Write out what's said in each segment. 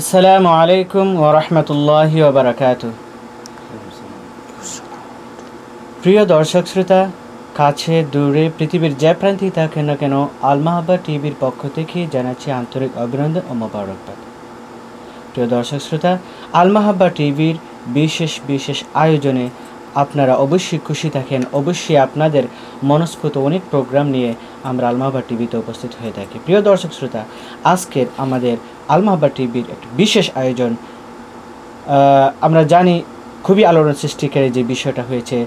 আসসালামু আলাইকুম ও রহমতুল্লাহি ওবরাকাতু প্রিয় দর্শক শ্রোতা, কাছে, দূরে, পৃথিবীর যে প্রান্তেই থাকেন না কেন, আলমাহাবা টিভির পক্ষ থেকে জানাচ্ছি আন্তরিক অভিনন্দন ও মোবারকবাদ। প্রিয় দর্শক শ্রোতা আলমাহাব্বা টিভির বিশেষ বিশেষ আয়োজনে আপনারা অবশ্যই খুশি থাকেন। অবশ্যই আপনাদের মনস্ফূত অনেক প্রোগ্রাম নিয়ে আমরা আলমাহাবা টিভিতে উপস্থিত হয়ে থাকি। প্রিয় দর্শক শ্রোতা, আজকের আমাদের আলমাহাবা টিভির একটি বিশেষ আয়োজন আমরা জানি খুবই আলোড়ন সৃষ্টিকারী যে বিষয়টা হয়েছে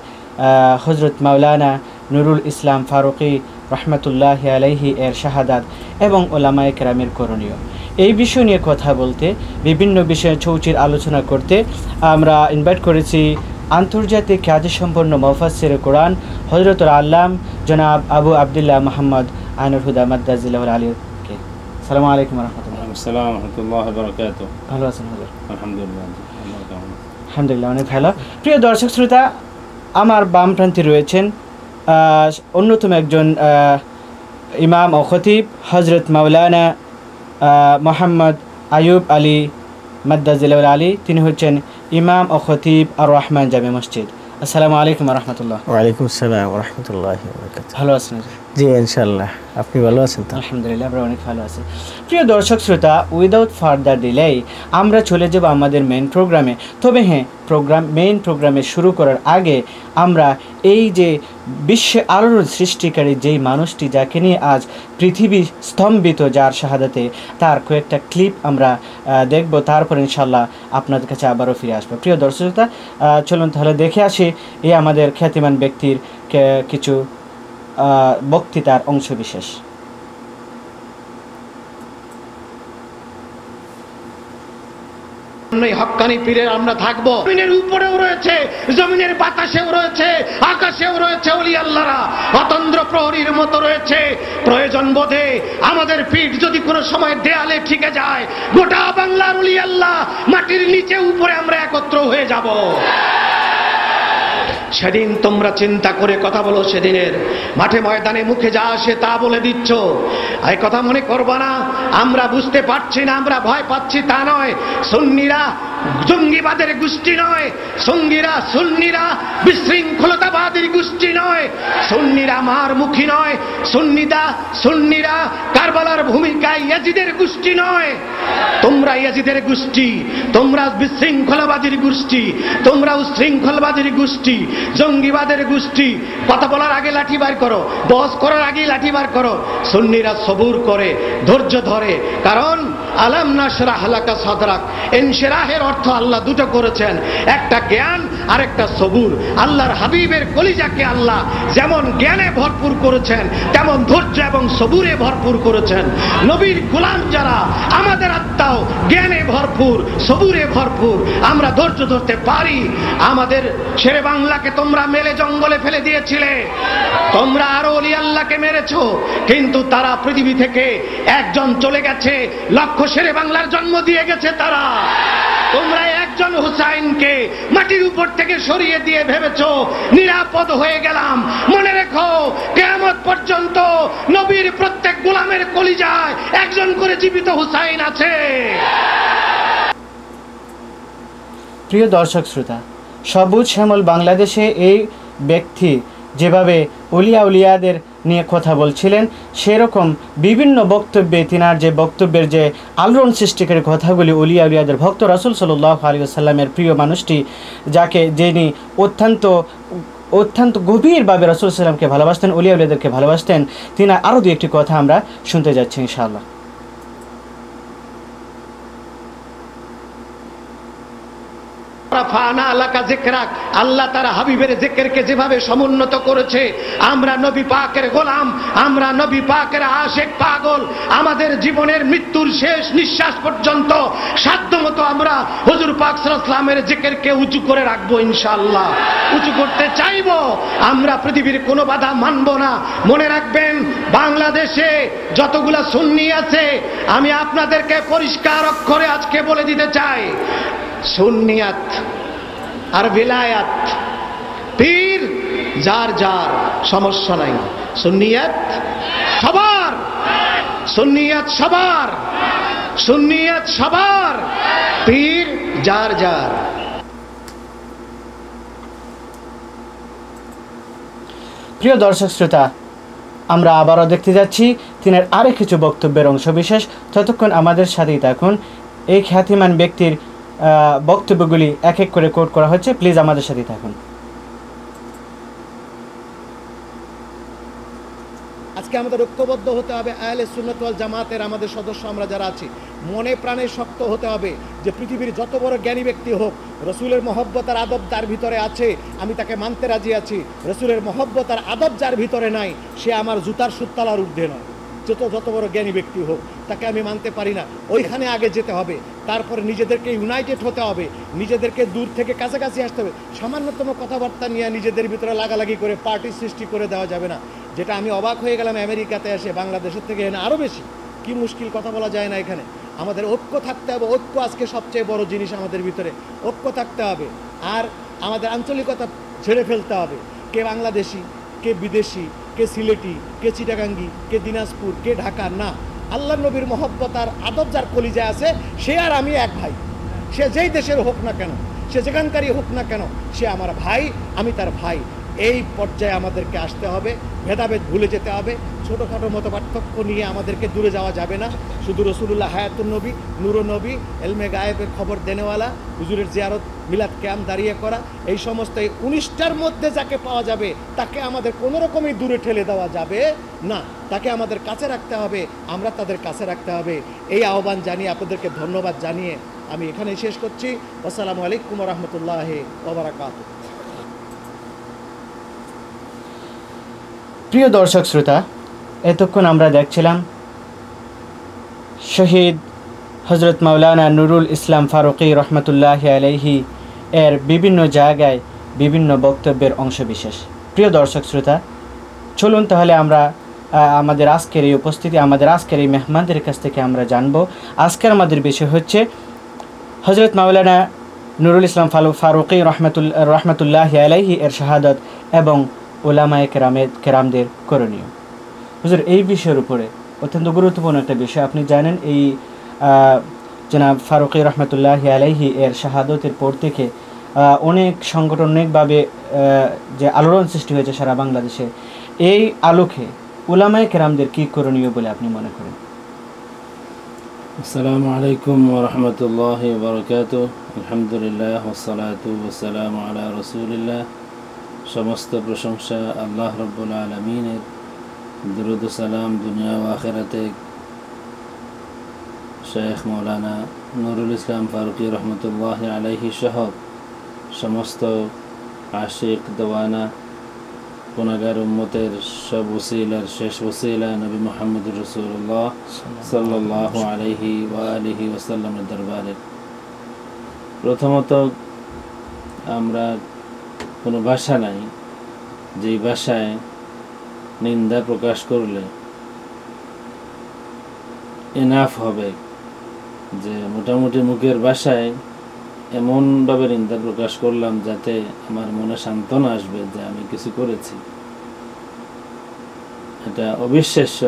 হজরত মাওলানা নুরুল ইসলাম ফারুকি রহমতুল্লাহ আলাইহি এর শাহাদাত এবং ওলামায়ে কেরামের করণীয়। এই বিষয় নিয়ে কথা বলতে, বিভিন্ন বিষয়ে চৌচির আলোচনা করতে আমরা ইনভাইট করেছি আন্তর্জাতিক খ্যাতিসম্পন্ন মফাসির কোরআন হজরতুল আল্লাম জনাব আবু আবদুল্লাহ মোহাম্মদ আইনুল হুদা মাদ্দাজিল্লাহ আলীকে। সালামু আলাইকুম রহমতুল্লাহ। ভালো আছেন হজর আলহামদুলিল্লাহ অনেক ভালো। প্রিয় দর্শক শ্রোতা আমার বামপ্রান্তে রয়েছেন অন্যতম একজন ইমাম ও খতিব হজরত মাওলানা মোহাম্মদ আয়ুব আলী মাদ্দাজিল আলী। তিনি হচ্ছেন ইমাম ও খতিব আর রহমান জামে মসজিদ আসসালামু আলাইকুম রহমতুল্লাহ ওয়ালাইকুম আসসালাম রহমতুল্লাহ বরকাত ভালো আছেন জি ইনশাল্লাহ আপনি ভালো আছেন তো? আলহামদুলিল্লাহ, আমরা অনেক ভালো আছি। প্রিয় দর্শক শ্রোতা উইদাউট ফার্দার ডিলে আমরা চলে যাব আমাদের মেন প্রোগ্রামে তবে হ্যাঁ প্রোগ্রাম মেইন প্রোগ্রামে শুরু করার আগে আমরা এই যে বিশ্বে আলোড়ন সৃষ্টিকারী যেই মানুষটি যাকে নিয়ে আজ পৃথিবী স্তম্ভিত, যার শাহাদাতে তার কয়েকটা ক্লিপ আমরা দেখব। তারপর ইনশাল্লাহ আপনাদের কাছে আবারও ফিরে আসব। প্রিয় দর্শক শ্রোতা চলুন তাহলে দেখে আসি এই আমাদের খ্যাতিমান ব্যক্তির কিছু বক্তৃতার অংশবিশেষ। এই হক্কানি পীরের আমরা থাকব। জমিনের উপরেও রয়েছে, জমিনের বাতাসেও রয়েছে, আকাশেও রয়েছে অলি আল্লাহরা। অতন্দ্র প্রহরীর মতো রয়েছে। প্রয়োজন বোধে আমাদের পিঠ যদি কোনো সময় দেয়ালে ঠিকে যায়, গোটা বাংলার অলি আল্লাহ মাটির নিচে উপরে আমরা একত্র হয়ে যাব। সেদিন তোমরা চিন্তা করে কথা বলো সেদিনের। মাঠে ময়দানে মুখে যা আসে তা বলে দিচ্ছ। এই কথা মনে করবা না, আমরা বুঝতে পারছি না, আমরা ভয় পাচ্ছি তা নয়। সুন্নিরা জঙ্গিবাদের গোষ্ঠী নয়। সঙ্গীরা সুন্নিরা বিশৃঙ্খলতাবাদের গোষ্ঠী নয়। সুন্নিরা মার মুখী নয়। সুন্নিদা সুন্নিরা কারবালার ভূমিকায় ইয়াজিদের গোষ্ঠী নয়। তোমরা ইয়াজিদের গোষ্ঠী, তোমরা বিশৃঙ্খলাবাদীর গোষ্ঠী, তোমরা উশৃঙ্খলবাদীর গোষ্ঠী জঙ্গিবাদের গোষ্ঠী। কথা বলার আগে লাঠি বার করো বস করার আগে লাঠি বার করো। সুন্নিরা সবুর করে, ধৈর্য ধরে। কারণ, আলাম নাসরা হালাকা সাদরাক। এনশেরাহের অর্থ আল্লাহ দুটো করেছেন। একটা জ্ঞান আর একটা সবুর। আল্লাহর হাবিবের কলিজাকে আল্লাহ যেমন জ্ঞানে ভরপুর করেছেন, তেমন ধৈর্য এবং সবুরে ভরপুর করেছেন। নবীর গোলাম যারা, আমাদের আত্মাও জ্ঞানে ভরপুর, সবুরে ভরপুর। আমরা ধৈর্য ধরতে পারি। আমাদের ছেড়ে বাংলাকে তোমরা মেলে জঙ্গলে ফেলে দিয়েছিলে। তোমরা আরও অলি আল্লাহকে মেরেছো। কিন্তু তারা পৃথিবী থেকে একজন চলে গেছে। লক্ষ শেরে বাংলার জন্ম দিয়ে গেছে তারা। তোমরা একজন হুসাইনকে মাটির উপর থেকে সরিয়ে দিয়ে ভেবেছো, নিরাপদ হয়ে গেলাম। মনে রেখো, কেয়ামত পর্যন্ত নবীর প্রত্যেক গোলামের কলিজায় একজন করে জীবিত হুসাইন আছে। প্রিয় দর্শক, শ্রোতা সবুজ শ্যামল বাংলাদেশে এই ব্যক্তি যেভাবে উলিয়া উলিয়াদের নিয়ে কথা বলছিলেন, সেরকম বিভিন্ন বক্তব্যে তিনার যে বক্তব্যের যে আলোড়ন সৃষ্টিকারী কথাগুলি উলিয়া উলিয়াদের ভক্ত রাসুল সাল্লাহ আলী সাল্লামের প্রিয় মানুষটি, যাকে যিনি অত্যন্ত অত্যন্ত গভীরভাবে রসুল সাল্লামকে ভালোবাসতেন, উলিয়া উলিয়াদেরকে ভালোবাসতেন তিনি আরও দু একটি কথা আমরা শুনতে যাচ্ছি ইনশাআল্লাহ। আল্লাহ তারা হাবিবের জিকিরকে যেভাবে সমুন্নত করেছে, আমরা নবী পাকের গোলাম, আমরা নবী পাকের আশেক পাগল, আমাদের জীবনের মৃত্যুর শেষ নিঃশ্বাস পর্যন্ত সাধ্যমতো আমরা হুজুর পাক সাল্লামের জিকিরকে উঁচু করে রাখব ইনশাআল্লাহ। উঁচু করতে চাইব, আমরা পৃথিবীর কোনো বাধা মানব না। মনে রাখবেন, বাংলাদেশে যতগুলা সুন্নি আছে, আমি আপনাদেরকে পরিষ্কার অক্ষরে আজকে বলে দিতে চাই সুন্নিয়াত আর বিলায়াত। পীর, যার যার সমস্যা নাই। সুন্নিয়াত সবার। সুন্নিয়াত সবার। সুন্নিয়ত সবার। পীর, যার যার। প্রিয় দর্শক শ্রোতা, আমরা আবারও দেখতে যাচ্ছি তিনের আরও কিছু বক্তব্যের অংশবিশেষ। ততক্ষণ আমাদের সাথেই থাকুন। এই খ্যাতিমান ব্যক্তির বক্তব্যগুলি এক এক করে কোট করা হচ্ছে। প্লিজ আমাদের সাথে থাকুন। আজকে আমাদের ঐক্যবদ্ধ হতে হবে আহলে সুন্নত জামাতের আমাদের সদস্য আমরা যারা আছি। মনে প্রাণে শক্ত হতে হবে যে পৃথিবীর যত বড় জ্ঞানী ব্যক্তি হোক, রসুলের মহব্বত আর আদব তার ভিতরে আছে, আমি তাকে মানতে রাজি আছি। রসুলের মহব্বত আর আদব যার ভিতরে নাই, সে আমার জুতার সুত্তালার ঊর্ধ্বে নয়। যত যত বড় জ্ঞানী ব্যক্তি হোক, তাকে আমি মানতে পারি না। ওইখানে আগে যেতে হবে। তারপরে নিজেদেরকে ইউনাইটেড হতে হবে। নিজেদেরকে দূর থেকে কাছাকাছি আসতে হবে। সামান্যতম কথাবার্তা নিয়ে নিজেদের ভিতরে লাগালাগি করে পার্টি সৃষ্টি করে দেওয়া যাবে না। যেটা আমি অবাক হয়ে গেলাম আমেরিকাতে এসে, বাংলাদেশের থেকে এখানে আরও বেশি। কি মুশকিল কথা বলা যায় না এখানে। আমাদের ঐক্য থাকতে হবে। ঐক্য আজকে সবচেয়ে বড় জিনিস আমাদের ভিতরে। ঐক্য থাকতে হবে। আর আমাদের আঞ্চলিকতা ছেড়ে ফেলতে হবে। কে বাংলাদেশি, কে বিদেশি কে সিলেটি, কে চিটাগাঙ্গি, কে দিনাজপুর, কে ঢাকা, না। আল্লাহ নবীর মহব্বত আর আদব যার কলিজায় আছে, সে আর আমি এক ভাই। সে যেই দেশের হোক না কেন, সে যেখানকারই হোক না কেন, সে আমার ভাই, আমি তার ভাই। এই পর্যায়ে আমাদেরকে আসতে হবে। ভেদাভেদ ভুলে যেতে হবে। ছোটোখাটো মতো পার্থক্য নিয়ে আমাদেরকে দূরে যাওয়া যাবে না। শুধু রসুলুল্লাহ হায়াতুল নবী, নুর নবী, এলমে গায়েবের খবর দেনেওয়ালা, হুজুরের জিয়ারত, মিলাদ ক্যাম্প দাঁড়িয়ে করা, এই সমস্ত এই উনিশটার মধ্যে যাকে পাওয়া যাবে, তাকে আমাদের কোনো রকমই দূরে ঠেলে দেওয়া যাবে না। তাকে আমাদের কাছে রাখতে হবে, আমরা তাদের কাছে রাখতে হবে। এই আহ্বান জানিয়ে আপনাদেরকে ধন্যবাদ জানিয়ে আমি এখানে শেষ করছি। আসসালামু আলাইকুম রহমতুল্লাহ ওবরাকাত প্রিয় দর্শক শ্রোতা, এতক্ষণ আমরা দেখছিলাম শহীদ হজরত মাওলানা নুরুল ইসলাম ফারুকি রহমতুল্লাহ আলাইহি এর বিভিন্ন জায়গায় বিভিন্ন বক্তব্যের অংশবিশেষ। প্রিয় দর্শক শ্রোতা, চলুন তাহলে আমরা আমাদের আজকের এই উপস্থিতি, আমাদের আজকের এই মেহমানদের কাছ থেকে আমরা জানব। আজকের আমাদের বিষয় হচ্ছে হজরত মাওলানা নুরুল ইসলাম ফালু ফারুকি রহমতুল, রহমতুল্লাহ আলাইহি এর শাহাদত এবং ওলামায়ে কেরামের কেরামদের করণীয়। হুজুর, এই বিষয়ের উপরে অত্যন্ত গুরুত্বপূর্ণ একটা বিষয়। আপনি জানেন, এই জনাব ফারুকি রহমতুল্লাহ আলাইহি এর শাহাদতের পর থেকে অনেক সংগঠন অনেকভাবে যে আলোড়ন সৃষ্টি হয়েছে সারা বাংলাদেশে, এই আলোকে ওলামায়ে কেরামদের কী করণীয় বলে আপনি মনে করেন? আসসালামু আলাইকুম ওরহমতুল্লাহ বরকাত আলহামদুলিল্লাহ রসুলিল্লাহ। সমস্ত প্রশংসা আল্লাহ রব্বুল আলমিনের। দুরুদ সালাম দুনিয়া ও আখেরাতে। শেখ মৌলানা নুরুল ইসলাম ফারুকি রহমতুল্লাহ আলাইহি সহ সমস্ত আশিক দেওয়ানা গুণাগার উম্মতের সব ওসিলার শেষ ওসিলা নবী মোহাম্মদ রসুল্লাহ সাল্লাহ আলহি ওয়া আলিহি ওসাল্লামের দরবারে। প্রথমত আমরা কোনো ভাষা নাই, যেই ভাষায় নিন্দা প্রকাশ করলে এনাফ হবে যে মোটামুটি মুখের ভাষায় এমনভাবে নিন্দা প্রকাশ করলাম যাতে আমার মনে সান্ত্বনা আসবে যে আমি কিছু করেছি। এটা অবিশ্বাস্য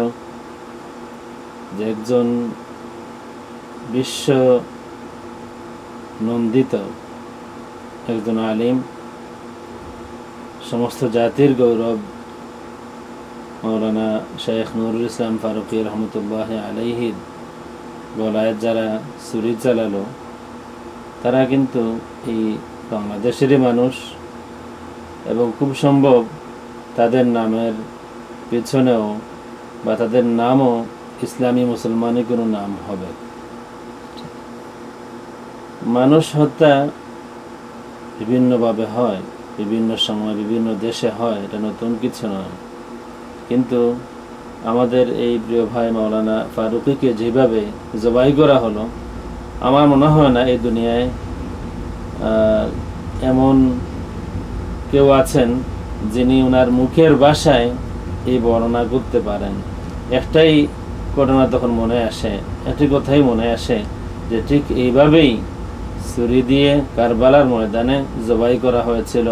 যে একজন বিশ্ব নন্দিত একজন আলিম সমস্ত জাতির গৌরব। মৌলানা শেখ নুরুল ইসলাম ফারুকি রহমতুল্লাহ আলাইহিদ গলায় যারা ছুরি চালালো, তারা কিন্তু এই বাংলাদেশেরই মানুষ এবং খুব সম্ভব তাদের নামের পেছনেও বা তাদের নামও ইসলামী মুসলমানের কোনো নাম হবে। মানুষ হত্যা বিভিন্নভাবে হয়। বিভিন্ন সময় বিভিন্ন দেশে হয়, এটা নতুন কিছু নয়। কিন্তু আমাদের এই প্রিয় ভাই মাওলানা ফারুকিকে যেভাবে জবাই করা হলো, আমার মনে হয় না এই দুনিয়ায় এমন কেউ আছেন যিনি ওনার মুখের বাসায় এই বর্ণনা করতে পারেন। একটাই ঘটনা তখন মনে আসে, একটি কথাই মনে আসে যে ঠিক এইভাবেই ছুরি দিয়ে কারবালার ময়দানে জবাই করা হয়েছিল।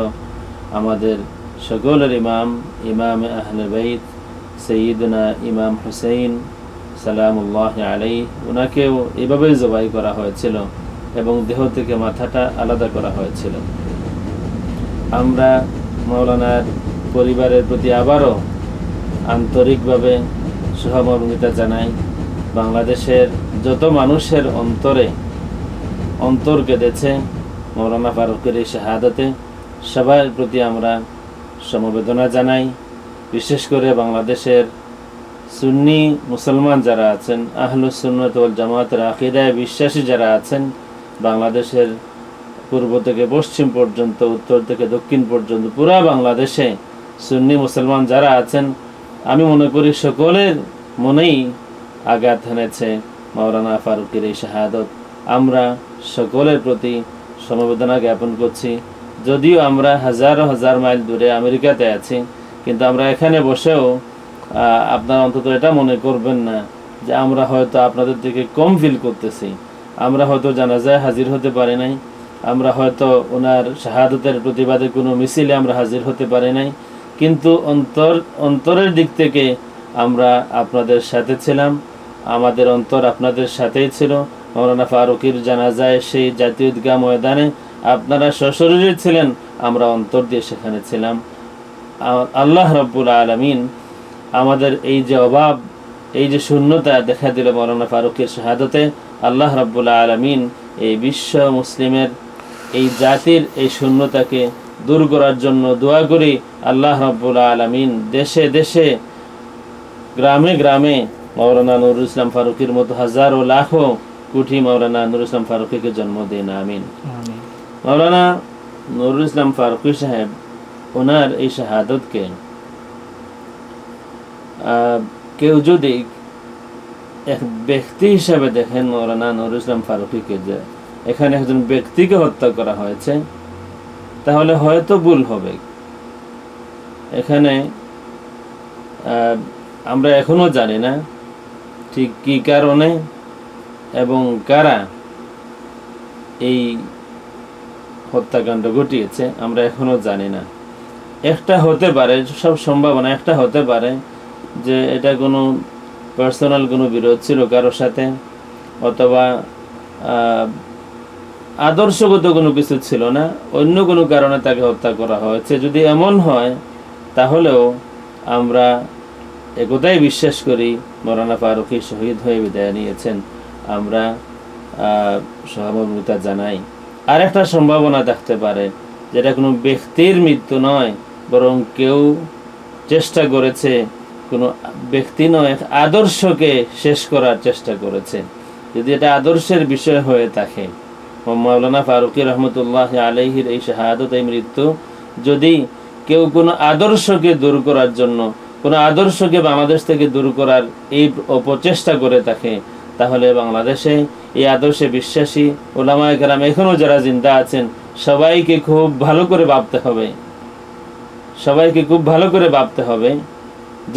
আমাদের সকলের ইমাম ইমাম আহলে বাইত সঈদনা ইমাম হুসেইন সালামুল্লাহ আলাই ওনাকেও এভাবেই জবাই করা হয়েছিল এবং দেহ থেকে মাথাটা আলাদা করা হয়েছিল। আমরা মৌলানার পরিবারের প্রতি আবারও আন্তরিকভাবে সহমর্মিতা জানাই, বাংলাদেশের যত মানুষের অন্তরে অন্তর কেঁদেছে, মৌলানা ফারুকের এই শাহাদতে। সবার প্রতি আমরা সমবেদনা জানাই। বিশেষ করে বাংলাদেশের সুন্নি মুসলমান যারা আছেন, আহলুস সুন্নত ওয়াল জামাতের আকিদায় বিশ্বাসী যারা আছেন, বাংলাদেশের পূর্ব থেকে পশ্চিম পর্যন্ত, উত্তর থেকে দক্ষিণ পর্যন্ত, পুরা বাংলাদেশে সুন্নি মুসলমান যারা আছেন, আমি মনে করি সকলের মনেই আঘাত হেনেছে মাওলানা ফারুকের এই শাহাদত। আমরা সকলের প্রতি সমবেদনা জ্ঞাপন করছি। যদিও আমরা হাজার হাজার মাইল দূরে আমেরিকাতে আছি, কিন্তু আমরা এখানে বসেও আপনারা অন্তত এটা মনে করবেন না যে আমরা হয়তো আপনাদের থেকে কম ফিল করতেছি। আমরা হয়তো জানাজায় হাজির হতে পারি নাই, আমরা হয়তো ওনার শাহাদতের প্রতিবাদে কোনো মিছিলে আমরা হাজির হতে পারি নাই, কিন্তু অন্তর, অন্তরের দিক থেকে আমরা আপনাদের সাথে ছিলাম, আমাদের অন্তর আপনাদের সাথেই ছিল মৌলানা ফারুকির জানাজায় সেই জাতীয় ঈদগাহ ময়দানে আপনারা সশরীরে ছিলেন, আমরা অন্তর দিয়ে সেখানে ছিলাম। আল্লাহ রব্বুল আলমিন আমাদের এই যে অভাব, এই যে শূন্যতা দেখা দিল মৌলানা ফারুকের শাহাদতে, আল্লাহ রব্বুল আলমিন এই বিশ্ব মুসলিমের এই জাতির এই শূন্যতাকে দূর করার জন্য দোয়া করি। আল্লাহ রব্বুল আলমিন দেশে দেশে, গ্রামে গ্রামে মৌলানা নুরুল ইসলাম ফারুকের মতো হাজারো, লাখো কোটি মৌলানা নুরুল ইসলাম ফারুকিকে জন্ম দিন আমিন। মৌলানা নুরুল ইসলাম ফারুকি সাহেব ওনার এই শাহাদতকে কেউ যদি এক ব্যক্তি হিসাবে দেখেন মৌলানা নুরুল ইসলাম ফারুকিকে যে এখানে একজন ব্যক্তিকে হত্যা করা হয়েছে তাহলে হয়তো ভুল হবে। এখানে আহ, আমরা এখনও জানি না ঠিক কি কারণে এবং কারা এই হত্যাকাণ্ড ঘটিয়েছে, আমরা এখনও জানি না। একটা হতে পারে, সব সম্ভাবনা একটা হতে পারে যে এটা কোনো পার্সোনাল কোনো বিরোধ ছিল কারোর সাথে, অথবা আদর্শগত কোনো কিছু ছিল না, অন্য কোনো কারণে তাকে হত্যা করা হয়েছে। যদি এমন হয়, তাহলেও আমরা একথাই বিশ্বাস করি মৌলানা ফারুকি শহীদ হয়ে বিদায় নিয়েছেন। আমরা সহমর্মিতা জানাই। আর একটা সম্ভাবনা থাকতে পারে, যেটা কোনো ব্যক্তির মৃত্যু নয়, বরং কেউ চেষ্টা করেছে, কোনো ব্যক্তি নয় আদর্শকে শেষ করার চেষ্টা করেছে। যদি এটা আদর্শের বিষয় হয়ে থাকে মাওলানা ফারুকি রহমতুল্লাহ আলহির এই শাহাদত, এই মৃত্যু, যদি কেউ কোনো আদর্শকে দূর করার জন্য, কোনো আদর্শকে বাংলাদেশ থেকে দূর করার এই অপচেষ্টা করে থাকে তাহলে বাংলাদেশে এই আদর্শে বিশ্বাসী ওলামায় কেরাম এখনও যারা জিন্দা আছেন, সবাইকে খুব ভালো করে ভাবতে হবে। সবাইকে খুব ভালো করে ভাবতে হবে।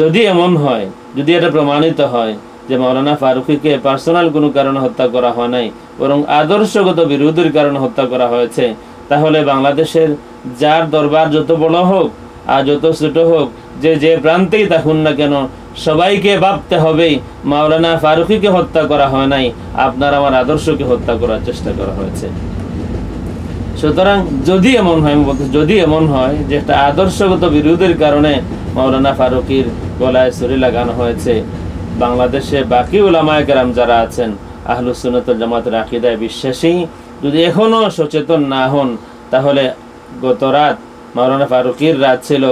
যদি এমন হয়, যদি এটা প্রমাণিত হয় যে মৌলানা ফারুকিকে পার্সোনাল কোনো কারণে হত্যা করা হয় নাই, বরং আদর্শগত বিরোধীর কারণে হত্যা করা হয়েছে, তাহলে বাংলাদেশের যার দরবার যত বড় হোক আর যত ছোট হোক, যে যে প্রান্তেই থাকুন না কেন সবাইকে ভাবতে হবে, মাওলানা ফারুকিকে হত্যা করা হয় নাই, আপনার আমার আদর্শকে হত্যা করার চেষ্টা করা হয়েছে। সুতরাং যদি এমন হয় যদি এমন হয় যে একটা আদর্শগত বিরোধের কারণে মাওলানা ফারুকির গলায় ছুরি লাগানো হয়েছে, বাংলাদেশে বাকি ওলামায় কেরাম যারা আছেন আহলুসুনত জামাতের আকিদায় বিশ্বাসী, যদি এখনও সচেতন না হন, তাহলে গত রাত মাওলানা ফারুকির রাত ছিল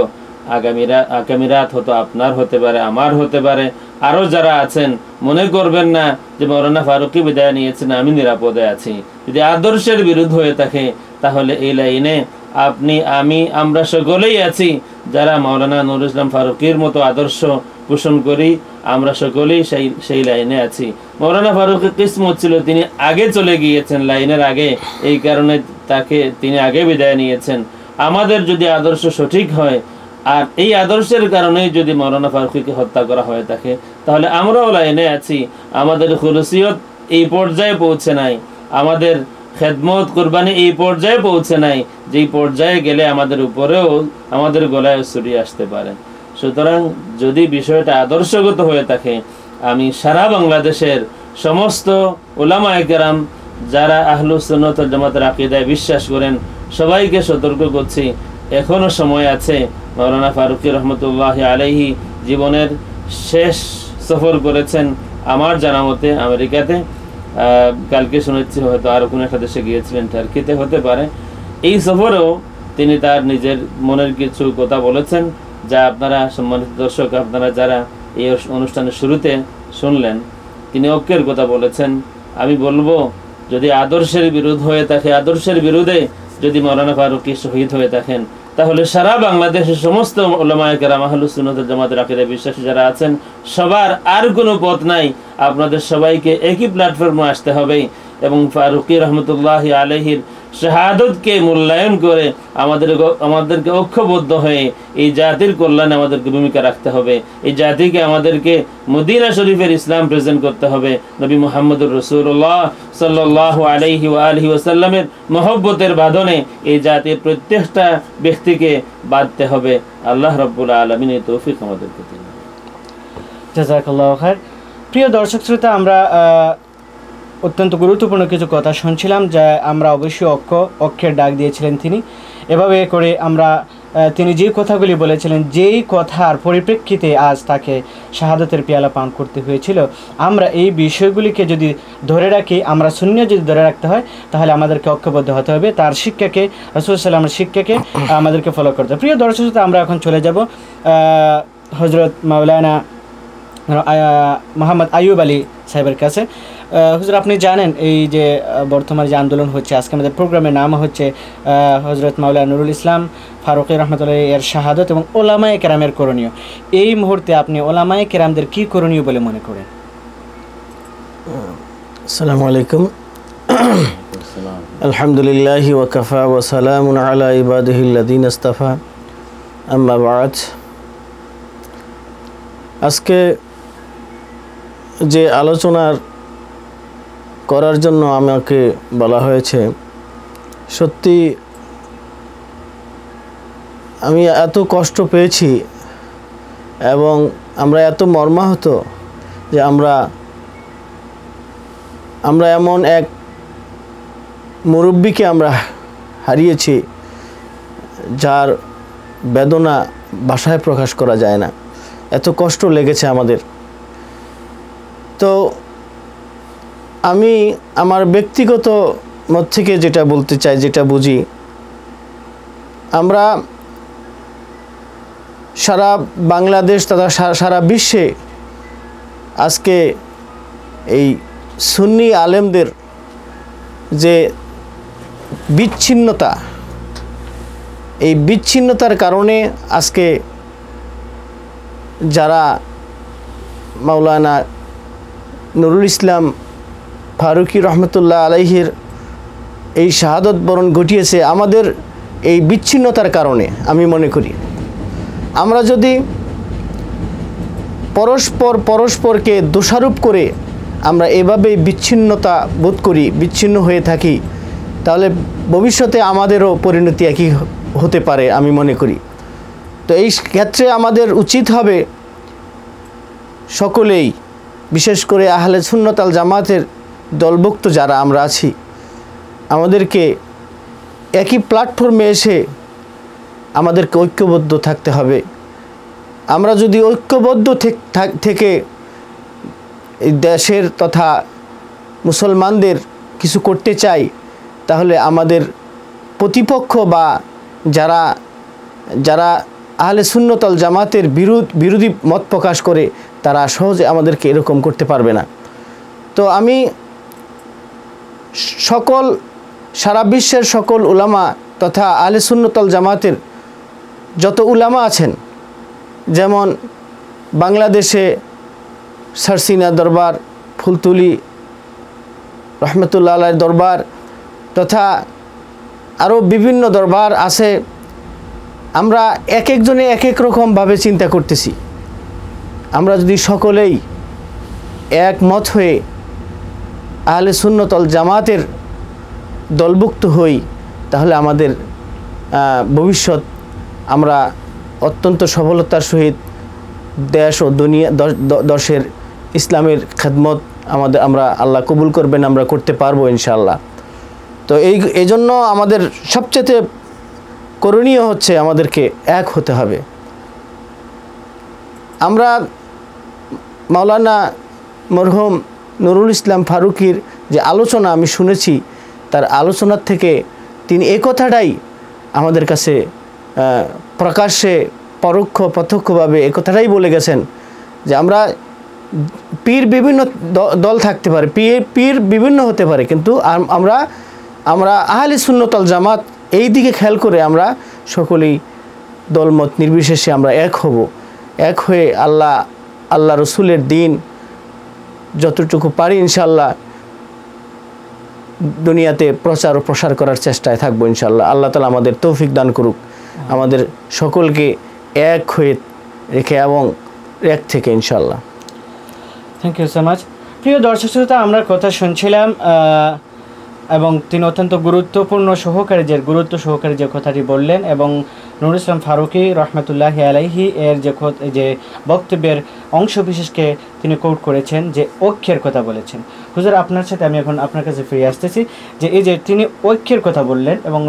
আগামী রাত আগামী রাত হতো, আপনার হতে পারে, আমার হতে পারে। আরও যারা আছেন, মনে করবেন না যে মৌলানা ফারুকি বিদায় নিয়েছেন, আমি নিরাপদে আছি। যদি আদর্শের বিরুদ্ধ হয়ে থাকে, তাহলে এই লাইনে আপনি, আমি, আমরা সকলেই আছি। যারা মাওলানা নুর ইসলাম ফারুকির মতো আদর্শ পোষণ করি, আমরা সকলেই সেই সেই লাইনে আছি। মৌলানা ফারুকের কিসমত ছিল, তিনি আগে চলে গিয়েছেন লাইনের আগে। এই কারণে তাকে তিনি আগে বিদায় নিয়েছেন। আমাদের যদি আদর্শ সঠিক হয় আর এই আদর্শের কারণেই যদি মৌলানা ফারুকিকে হত্যা করা হয়ে থাকে, তাহলে আমরাও লাইনে আছি। আমাদের খুলসিয়ত এই পর্যায়ে পৌঁছে নাই। আমাদের খেদমত কোরবানি এই পর্যায়ে পৌঁছে নাই। যেই পর্যায়ে গেলে আমাদের উপরেও আমাদের গলায় ছড়িয়ে আসতে পারে। সুতরাং যদি বিষয়টা আদর্শগত হয়ে থাকে, আমি সারা বাংলাদেশের সমস্ত ওলামা একরাম যারা আহলুসন্নত জামাতের আকিদায় বিশ্বাস করেন, সবাইকে সতর্ক করছি, এখনও সময় আছে মৌলানা ফারুকি রহমতুল্লাহ আলাইহি জীবনের শেষ সফর করেছেন আমার জানা মতে আমেরিকাতে। কালকে শুনেছি হয়তো আরও কোনো একটা দেশে গিয়েছিলেন, টার্কিতে হতে পারে। এই সফরেও তিনি তার নিজের মনের কিছু কথা বলেছেন, যা আপনারা সম্মানিত দর্শক, আপনারা যারা এই অনুষ্ঠানের শুরুতে শুনলেন, তিনি ঐক্যের কথা বলেছেন। আমি বলব, যদি আদর্শের বিরোধ হয়ে থাকে, আদর্শের বিরুদ্ধে যদি মৌলানা ফারুকি শহীদ হয়ে থাকেন তাহলে সারা বাংলাদেশের সমস্ত জামাতের আকিদা বিশ্বাসী যারা আছেন, সবার আর কোনো পথ নাই। আপনাদের সবাইকে একই প্ল্যাটফর্মে আসতে হবে। এবং ফারুকি রহমতুল্লাহ আলহির শাহাদতকে মূল্যায়ন করে আমাদের আমাদেরকে ঐক্যবদ্ধ হয়ে এই জাতির কল্যাণে আমাদেরকে ভূমিকা রাখতে হবে। এই জাতিকে আমাদেরকে মদিনা শরীফের ইসলাম প্রেজেন্ট করতে হবে। নবী মোহাম্মদুর রসুল্লাহ সাল্লাহ আলাইহি আলহি ওসাল্লামের মহব্বতের বাঁধনে এই জাতির প্রত্যেকটা ব্যক্তিকে বাঁধতে হবে। আল্লাহ রব্বুল আলমিন এই তৌফিক আমাদেরকে দিন। জাজাকাল্লাহ খার প্রিয় দর্শক শ্রোতা, আমরা অত্যন্ত গুরুত্বপূর্ণ কিছু কথা শুনছিলাম, যা আমরা অবশ্যই অক্ষ, অক্ষের ডাক দিয়েছিলেন তিনি। এভাবে করে আমরা তিনি যে কথাগুলি বলেছিলেন, যেই কথার পরিপ্রেক্ষিতে আজ তাকে শাহাদতের পেয়ালা পান করতে হয়েছিল। আমরা এই বিষয়গুলিকে যদি ধরে রাখি, আমরা শূন্য যদি ধরে রাখতে হয়, তাহলে আমাদেরকে ঐক্যবদ্ধ হতে হবে। তার শিক্ষাকে, রসুল শিক্ষাকে আমাদেরকে ফলো করতে হবে। প্রিয় দর্শক আমরা এখন চলে যাব হজরত মাওলানা মোহাম্মদ আইয়ুব আলী সাহেবের কাছে। হুজুর, আপনি জানেন এই যে বর্তমানে যে আন্দোলন হচ্ছে, আজকে আমাদের প্রোগ্রামের নাম হচ্ছে হজরত মাওলা নুরুল ইসলাম ফারুক রহমতুল্লাহ এর শাহাদত এবং ওলামায় কেরামের করণীয়। এই মুহূর্তে আপনি ওলামায়ে কেরামদের কি করণীয় বলে মনে করেন? আসসালামু আলাইকুম। আলহামদুলিল্লাহ ওয়াকাফা ওয়াসালাম আলা ইবাদিহিল্লাদিন আম্মা বাদ। আজকে যে আলোচনার করার জন্য আমাকে বলা হয়েছে, সত্যি আমি এত কষ্ট পেয়েছি এবং আমরা এত মর্মাহত যে আমরা আমরা এমন এক মুরব্বীকে আমরা হারিয়েছি যার বেদনা ভাষায় প্রকাশ করা যায় না। এত কষ্ট লেগেছে আমাদের। তো আমি আমার ব্যক্তিগত মত থেকে যেটা বলতে চাই, যেটা বুঝি, আমরা সারা বাংলাদেশ তথা সারা বিশ্বে আজকে এই সুন্নি আলেমদের যে বিচ্ছিন্নতা, এই বিচ্ছিন্নতার কারণে আজকে যারা মাওলানা নুরুল ইসলাম ফারুকি রহমতুল্লাহ আলাইহির এই শাহাদত বরণ ঘটিয়েছে আমাদের এই বিচ্ছিন্নতার কারণে, আমি মনে করি। আমরা যদি পরস্পর পরস্পরকে দোষারোপ করে আমরা এভাবে বিচ্ছিন্নতা বোধ করি, বিচ্ছিন্ন হয়ে থাকি, তাহলে ভবিষ্যতে আমাদেরও পরিণতি একই হতে পারে, আমি মনে করি। তো এই ক্ষেত্রে আমাদের উচিত হবে সকলেই, বিশেষ করে আহলে সুন্নতাল জামাতের দলভুক্ত যারা আমরা আছি, আমাদেরকে একই প্ল্যাটফর্মে এসে আমাদেরকে ঐক্যবদ্ধ থাকতে হবে। আমরা যদি ঐক্যবদ্ধ থেক- দেশের তথা মুসলমানদের কিছু করতে চাই, তাহলে আমাদের প্রতিপক্ষ বা যারা যারা আহলে সুন্নতল জামাতের বিরোধ বিরোধী মত প্রকাশ করে, তারা সহজে আমাদেরকে এরকম করতে পারবে না। তো আমি সকল, সারা বিশ্বের সকল উলামা তথা আহলে সুন্নতল জামাতের যত উলামা আছেন, যেমন বাংলাদেশে সারসিনা দরবার, ফুলতুলি রহমতুল্লাহ আলাইয়ের দরবার তথা আরও বিভিন্ন দরবার আছে, আমরা এক একজনে এক এক রকমভাবে চিন্তা করতেছি। আমরা যদি সকলেই একমত হয়ে আহলে সুন্নতল জামাতের দলভুক্ত হই, তাহলে আমাদের ভবিষ্যৎ আমরা অত্যন্ত সফলতার সহিত দেশ ও দুনিয়া, দশ- দশের ইসলামের খেদমত আমাদের, আমরা আল্লাহ কবুল করবেন, আমরা করতে পারব ইনশাআল্লাহ। তো এই এই জন্য আমাদের সবচেয়ে করণীয় হচ্ছে আমাদেরকে এক হতে হবে। আমরা মাওলানা মরহুম নুরুল ইসলাম ফারুকির যে আলোচনা আমি শুনেছি, তার আলোচনার থেকে তিনি এ কথাটাই আমাদের কাছে প্রকাশ্যে, পরোক্ষ, প্রত্যক্ষভাবে এ কথাটাই বলে গেছেন যে আমরা পীর বিভিন্ন দল থাকতে পারে, পীর পীর বিভিন্ন হতে পারে, কিন্তু আমরা আমরা আহলি সুন্নতল জামাত এই দিকে খেয়াল করে আমরা সকলেই দলমত নির্বিশেষে আমরা এক হব, এক হয়ে আল্লাহ আল্লাহ রসুলের দিন যতটুকু পারি, ইনশাল্লাহ দুনিয়াতে প্রচার ও প্রসার করার চেষ্টায় থাকব, ইনশাল্লাহ। আল্লাহ তালা আমাদের তৌফিক দান করুক। আমাদের সকলকে এক হয়ে রেখে এবং এক থেকে, ইনশাল্লাহ। থ্যাংক ইউ সো মাচ প্রিয় দর্শক শ্রোতা, আমরা কথা শুনছিলাম এবং তিনি অত্যন্ত গুরুত্বপূর্ণ সহকারে যে গুরুত্ব সহকারে যে কথাটি বললেন এবং নুরুল ইসলাম ফারুকি রহমতুল্লাহ আলাইহি এর যে যে বক্তব্যের অংশ বিশেষকে তিনি কোট করেছেন যে ঐক্যের কথা বলেছেন। হুজুর, আপনার সাথে আমি এখন আপনার কাছে ফিরে আসতেছি যে এই যে তিনি ঐক্যের কথা বললেন এবং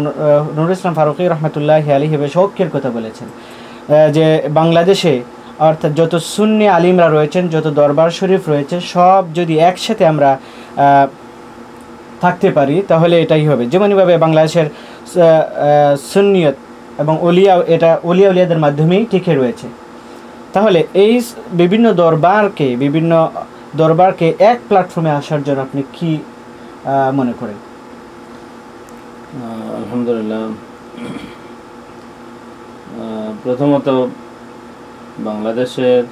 নুরুল ইসলাম ফারুকি রহমতুল্লাহ আলাইহি বেশ ঐক্যের কথা বলেছেন। যে বাংলাদেশে অর্থাৎ যত সুন্নি আলিমরা রয়েছেন, যত দরবার শরীফ রয়েছে, সব যদি একসাথে আমরা থাকতে পারি তাহলে এটাই হবে। যেমনইভাবে বাংলাদেশের আহ, এবং অলিয়া এটা অলিয়া উলিয়াদের মাধ্যমেই টিকে রয়েছে। তাহলে এই বিভিন্ন দরবারকে বিভিন্ন দরবারকে এক প্ল্যাটফর্মে আসার জন্য আপনি কি মনে করেন? আলহামদুলিল্লাহ। প্রথমত বাংলাদেশের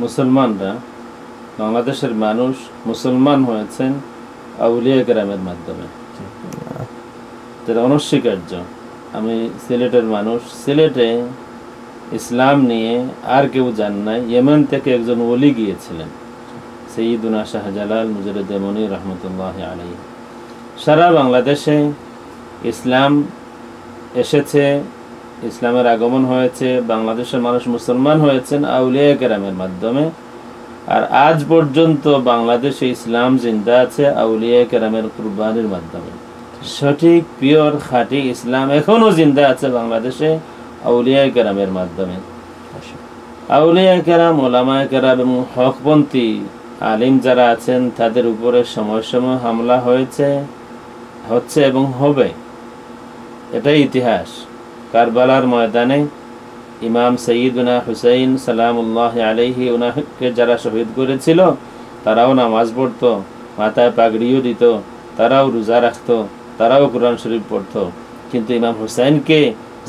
মুসলমানরা বাংলাদেশের মানুষ মুসলমান হয়েছেন আউলিয়া গ্রামের মাধ্যমে। অনস্বীকার্য। আমি সিলেটের মানুষ। সিলেটে ইসলাম নিয়ে আর কেউ জান নাই। ইয়েমেন থেকে একজন ওলি গিয়েছিলেন সঈদুনা শাহজালাল মুজরুদ্দমনি রহমতুল্লাহ আলী সারা বাংলাদেশে ইসলাম এসেছে, ইসলামের আগমন হয়েছে, বাংলাদেশের মানুষ মুসলমান হয়েছেন আউলিয়া কেরামের মাধ্যমে। আর আজ পর্যন্ত বাংলাদেশে ইসলাম জিন্দা আছে, আউলিয়া কেরামের কুরবানির মাধ্যমে। সঠিক, পিওর, খাঁটি ইসলাম এখনও জিন্দা আছে বাংলাদেশে, আউলিয়া কেরামের মাধ্যমে। আউলিয়া কেরাম ওলামা কেরাম এবং হকপন্থী আলিম যারা আছেন, তাদের উপরে সময় সময় হামলা হয়েছে, হচ্ছে এবং হবে। এটাই ইতিহাস। কারবালার ময়দানে ইমাম সঈদুনা হুসাইন সালামুল্লাহ আলাইহি ওনাকে যারা শহীদ করেছিল, তারাও নামাজ পড়তো, মাথায় পাগড়িও দিত, তারাও রোজা রাখত, তারাও কোরআন শরীফ পড়তো। কিন্তু ইমাম হুসাইনকে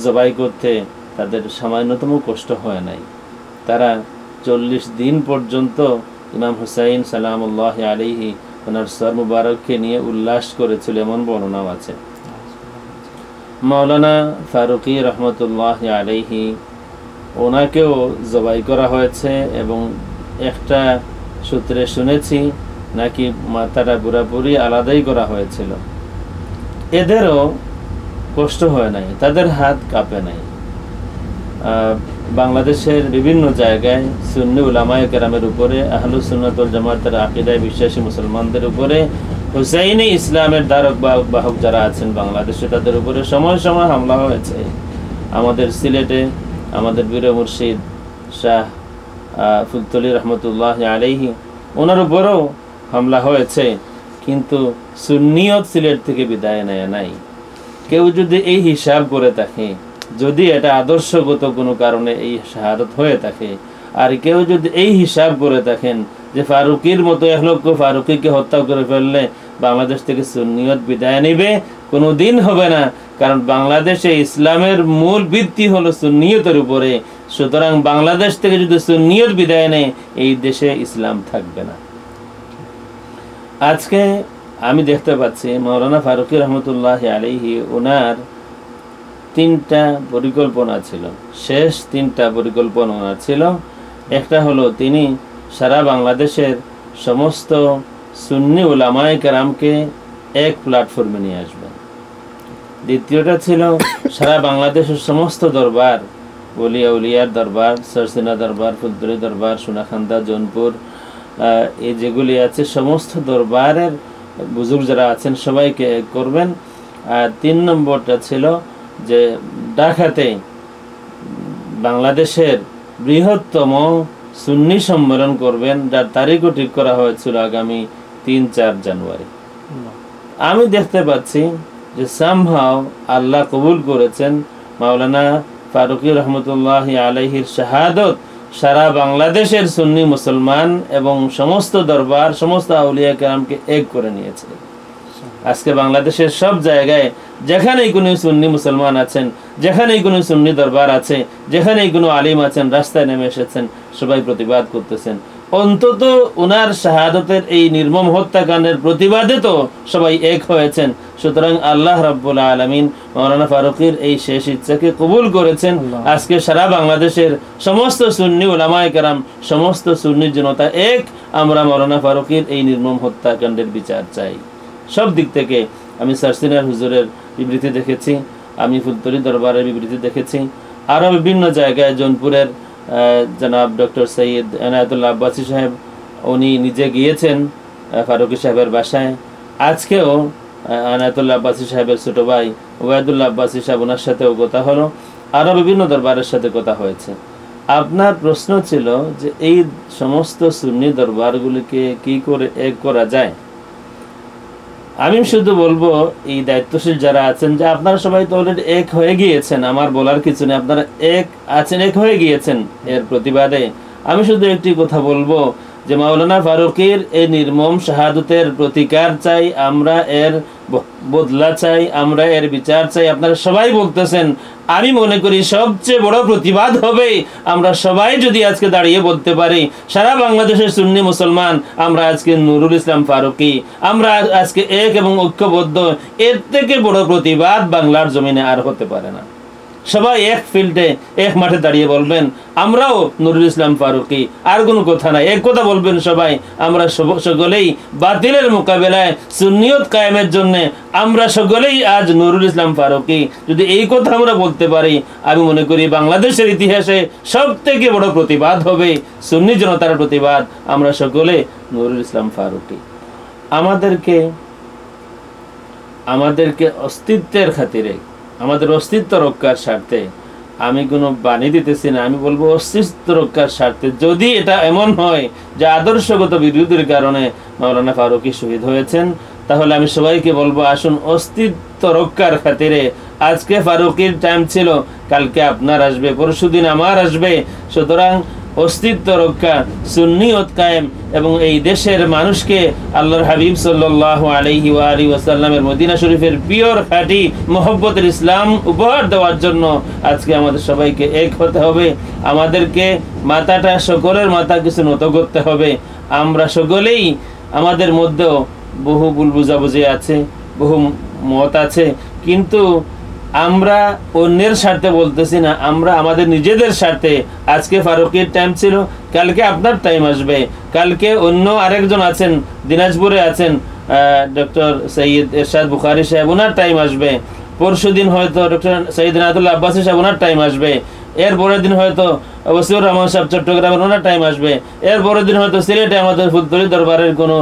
জবাই করতে তাদের সামান্যতম কষ্ট হয় নাই। তারা চল্লিশ দিন পর্যন্ত ইমাম হুসাইন সালামুল্লাহ আলিহি ওনার সর মুবারককে নিয়ে উল্লাস করেছিল, এমন বর্ণনাও আছে। মাওলানা ফারুকি রহমতুল্লাহ আলাইহি ওনাকেও জবাই করা হয়েছে এবং একটা সূত্রে শুনেছি নাকি মাথাটা পুরাপুরি আলাদাই করা হয়েছিল। এদেরও কষ্ট হয় নাই, তাদের হাত কাঁপে নাই। বাংলাদেশের বিভিন্ন জায়গায় সুন্নি উলামায় কেরামের উপরে আহলু সুন্নাতুল জামাতের আকিদায় বিশ্বাসী মুসলমানদের উপরে, হুসাইনি ইসলামের দ্বারক বাহক যারা আছেন বাংলাদেশে, তাদের উপরে সময় সময় হামলা হয়েছে। আমাদের সিলেটে আমাদের বীর মুর্শিদ শাহ ফুলতলি রহমতুল্লাহ আলাইহি, ওনার উপরেও হামলা হয়েছে, কিন্তু সুন্নিয়ত সিলেট থেকে বিদায় নেয় নাই। কেউ যদি এই হিসাব করে থাকে, যদি এটা আদর্শগত কোনো কারণে এই শাহাদত হয়ে থাকে, আর কেউ যদি এই হিসাব করে থাকেন যে ফারুকির মতো এক লক্ষ ফারুকিকে হত্যা করে ফেললে বাংলাদেশ থেকে সুন্নিয়ত বিদায় নিবে, কোনো দিন হবে না কারণ বাংলাদেশে ইসলামের মূল ভিত্তি হলো সুন্নিয়তের উপরে। সুতরাং বাংলাদেশ থেকে যদি সুন্নিয়ত বিদায় নেয়, এই দেশে ইসলাম থাকবে না। আজকে আমি দেখতে পাচ্ছি মৌলানা ফারুকি রহমতুল্লাহ আলিহি ওনার তিনটা পরিকল্পনা ছিল। শেষ তিনটা পরিকল্পনা ছিল। একটা হলো তিনি সারা বাংলাদেশের সমস্ত সুন্নি ওলামায় কারামকে এক প্ল্যাটফর্মে নিয়ে আসবেন। দ্বিতীয়টা ছিল সারা বাংলাদেশের সমস্ত দরবার উলিয়া উলিয়ার দরবার সরসিনা দরবার ফুলতুলি দরবার সোনাখান্দা জৌনপুর এই যেগুলি আছে সমস্ত দরবারের বুজুর্গ যারা আছেন সবাইকে করবেন। আর তিন নম্বরটা ছিল যে ঢাকাতে বাংলাদেশের বৃহত্তম সুন্নি সম্মেলন করবেন যার তারিখও ঠিক করা হয়েছিল আগামী তিন চার জানুয়ারি। আমি দেখতে পাচ্ছি যে সামহাও আল্লাহ কবুল করেছেন, মাওলানা ফারুকি রহমতুল্লাহ আলহির শাহাদত, সারা বাংলাদেশের সুন্নি মুসলমান এবং সমস্ত দরবার, সমস্ত আউলিয়া কেরামকে এক করে নিয়েছে। আজকে বাংলাদেশের সব জায়গায় যেখানেই কোনো সুন্নি মুসলমান আছেন, যেখানেই কোনো সুন্নি দরবার আছে, যেখানেই কোনো আলিম আছেন, রাস্তায় নেমে এসেছেন, সবাই প্রতিবাদ করতেছেন। অন্তত ওনার শাহাদতের এই নির্মম হত্যাকাণ্ডের প্রতিবাদে তো সবাই এক হয়েছেন। সুতরাং আল্লাহ রাব্বুল আলমিন মৌলানা ফারুকির এই শেষ ইচ্ছাকে কবুল করেছেন। আজকে সারা বাংলাদেশের সমস্ত সুন্নি ওলামায় কেরাম সমস্ত সুন্নি জনতা এক। আমরা মৌলানা ফারুকির এই নির্মম হত্যাকাণ্ডের বিচার চাই। সব দিক থেকে আমি সারসিনার হুজুরের বিবৃতি দেখেছি আমি ফুলতরি দরবারের বিবৃতি দেখেছি। আরও বিভিন্ন জায়গায় জৌনপুরের জনাব ডক্টর সৈয়দ এনায়তুল্লাহ আব্বাসী সাহেব উনি নিজে গিয়েছেন ফারুকি সাহেবের বাসায়। আজকেও আহ, এনায়তুল্লাহ আব্বাসী সাহেবের ছোট ভাই ওয়াদুল্লাহ আব্বাসী সাহেব ওনার সাথেও কথা হলো আরও বিভিন্ন দরবারের সাথে কথা হয়েছে। আপনার প্রশ্ন ছিল যে এই সমস্ত সুন্নি দরবারগুলিকে কি করে এক করা যায়? আমি শুধু বলব, এই দায়িত্বশীল যারা আছেন, যে আপনারা সবাই তো অলরেডি এক হয়ে গিয়েছেন, আমার বলার কিছু নেই, আপনারা এক আছেন, এক হয়ে গিয়েছেন এর প্রতিবাদে। আমি শুধু একটি কথা বলব যে মাওলানা ফারুকের এই নির্মম শাহাদতের প্রতিকার চাই, আমরা এর বদলা চাই, আমরা এর বিচার চাই। আপনারা সবাই বলতেছেন, আমি মনে করি সবচেয়ে বড় প্রতিবাদ হবে, আমরা সবাই যদি আজকে দাঁড়িয়ে বলতে পারি, সারা বাংলাদেশের সুন্নি মুসলমান, আমরা আজকে নুরুল ইসলাম ফারুকি, আমরা আজকে এক এবং ঐক্যবদ্ধ, এর থেকে বড় প্রতিবাদ বাংলার জমিনে আর হতে পারে না। সবাই এক ফিল্ডে, এক মাঠে দাঁড়িয়ে বলবেন, আমরাও নুরুল ইসলাম ফারুকি, আর কোনো কথা নাই। এক কথা বলবেন সবাই, আমরা সকলেই বাতিলের মোকাবেলায় সুন্নিয়ত কায়েমের জন্য, আমরা সকলেই আজ নুরুল ইসলাম ফারুকি। যদি এই কথা আমরা বলতে পারি, আমি মনে করি বাংলাদেশের ইতিহাসে সব থেকে বড় প্রতিবাদ হবে সুন্নি জনতার প্রতিবাদ, আমরা সকলে নুরুল ইসলাম ফারুকি। আমাদেরকে আমাদেরকে অস্তিত্বের খাতিরে আমাদের অস্তিত্ব রক্ষার স্বার্থে। আমি কোনো বাণী দিতেছি না, আমি বলব অস্তিত্ব রক্ষার স্বার্থে। যদি এটা এমন হয় যে আদর্শগত বিরোধীর কারণে মাওলানা ফারুকি শহীদ হয়েছেন, তাহলে আমি সবাইকে বলব, আসুন অস্তিত্ব রক্ষার খাতিরে। আজকে ফারুকির টাইম ছিল, কালকে আপনার আসবে, পরশুদিন আমার আসবে। সুতরাং অস্তিত্ব রক্ষা, সুন্নিয়ত কায়েম এবং এই দেশের মানুষকে আল্লাহর হাবিব সাল্লাহ আলহি আলী ওয়াসাল্লামের মদিনা শরীফের পিওর খাঁটি মোহব্বতের ইসলাম উপহার দেওয়ার জন্য আজকে আমাদের সবাইকে এক হতে হবে। আমাদেরকে মাথাটা সকলের মাথা কিছু নত করতে হবে। আমরা সকলেই আমাদের মধ্যেও বহু ভুল বুঝাবুঝি আছে, বহু মত আছে, কিন্তু আমরা অন্যের স্বার্থে বলতেছি না, আমরা আমাদের নিজেদের স্বার্থে। আজকে ফারুকের টাইম ছিল, কালকে আপনার টাইম আসবে। কালকে অন্য আরেকজন আছেন, দিনাজপুরে আছেন ডক্টর সৈয়দ এরশাদ বুখারি সাহেব, ওনার টাইম আসবে। পরশু দিন হয়তো ডক্টর সৈয়দ নাদুল্লাহ আব্বাসী সাহেব, ওনার টাইম আসবে। এর পরের দিন হয়তো ওসিউর দরবারের কোনো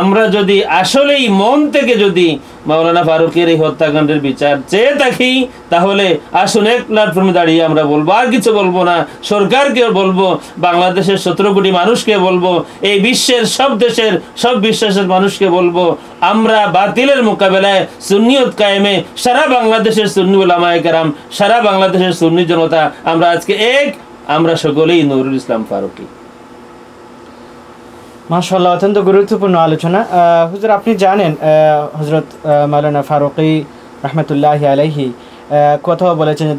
আমরা যদি আসলেই মন থেকে যদি মাওলানা ফারুকের এই হত্যাকাণ্ডের বিচার চেয়ে থাকি, তাহলে আসুন এক প্ল্যাটফর্মে দাঁড়িয়ে আমরা বলব, আর কিছু বলব না। সরকারকে বলব, বাংলাদেশের সতেরো কোটি মানুষকে বলব, এই বিশ্বের সব দেশের সব বিশ্বাসের মানুষকে বলব, আমরা বাতিলের মোকাবেলায় সুন্নিয়ত কায়েমে সারা বাংলাদেশের সুন্নি ওলামায়ে সারা বাংলাদেশের সুন্নি জনতা আমরা আজকে এক আমরা সকলেই নুরুল ইসলাম ফারুকি। মাশাল্লাহ অত্যন্ত গুরুত্বপূর্ণ আলোচনা। হুজুর আপনি জানেন হজরত আহ, মাওলানা ফারুকি রহমতুল্লাহ আলাইহি আহ, কথাও বলেছেন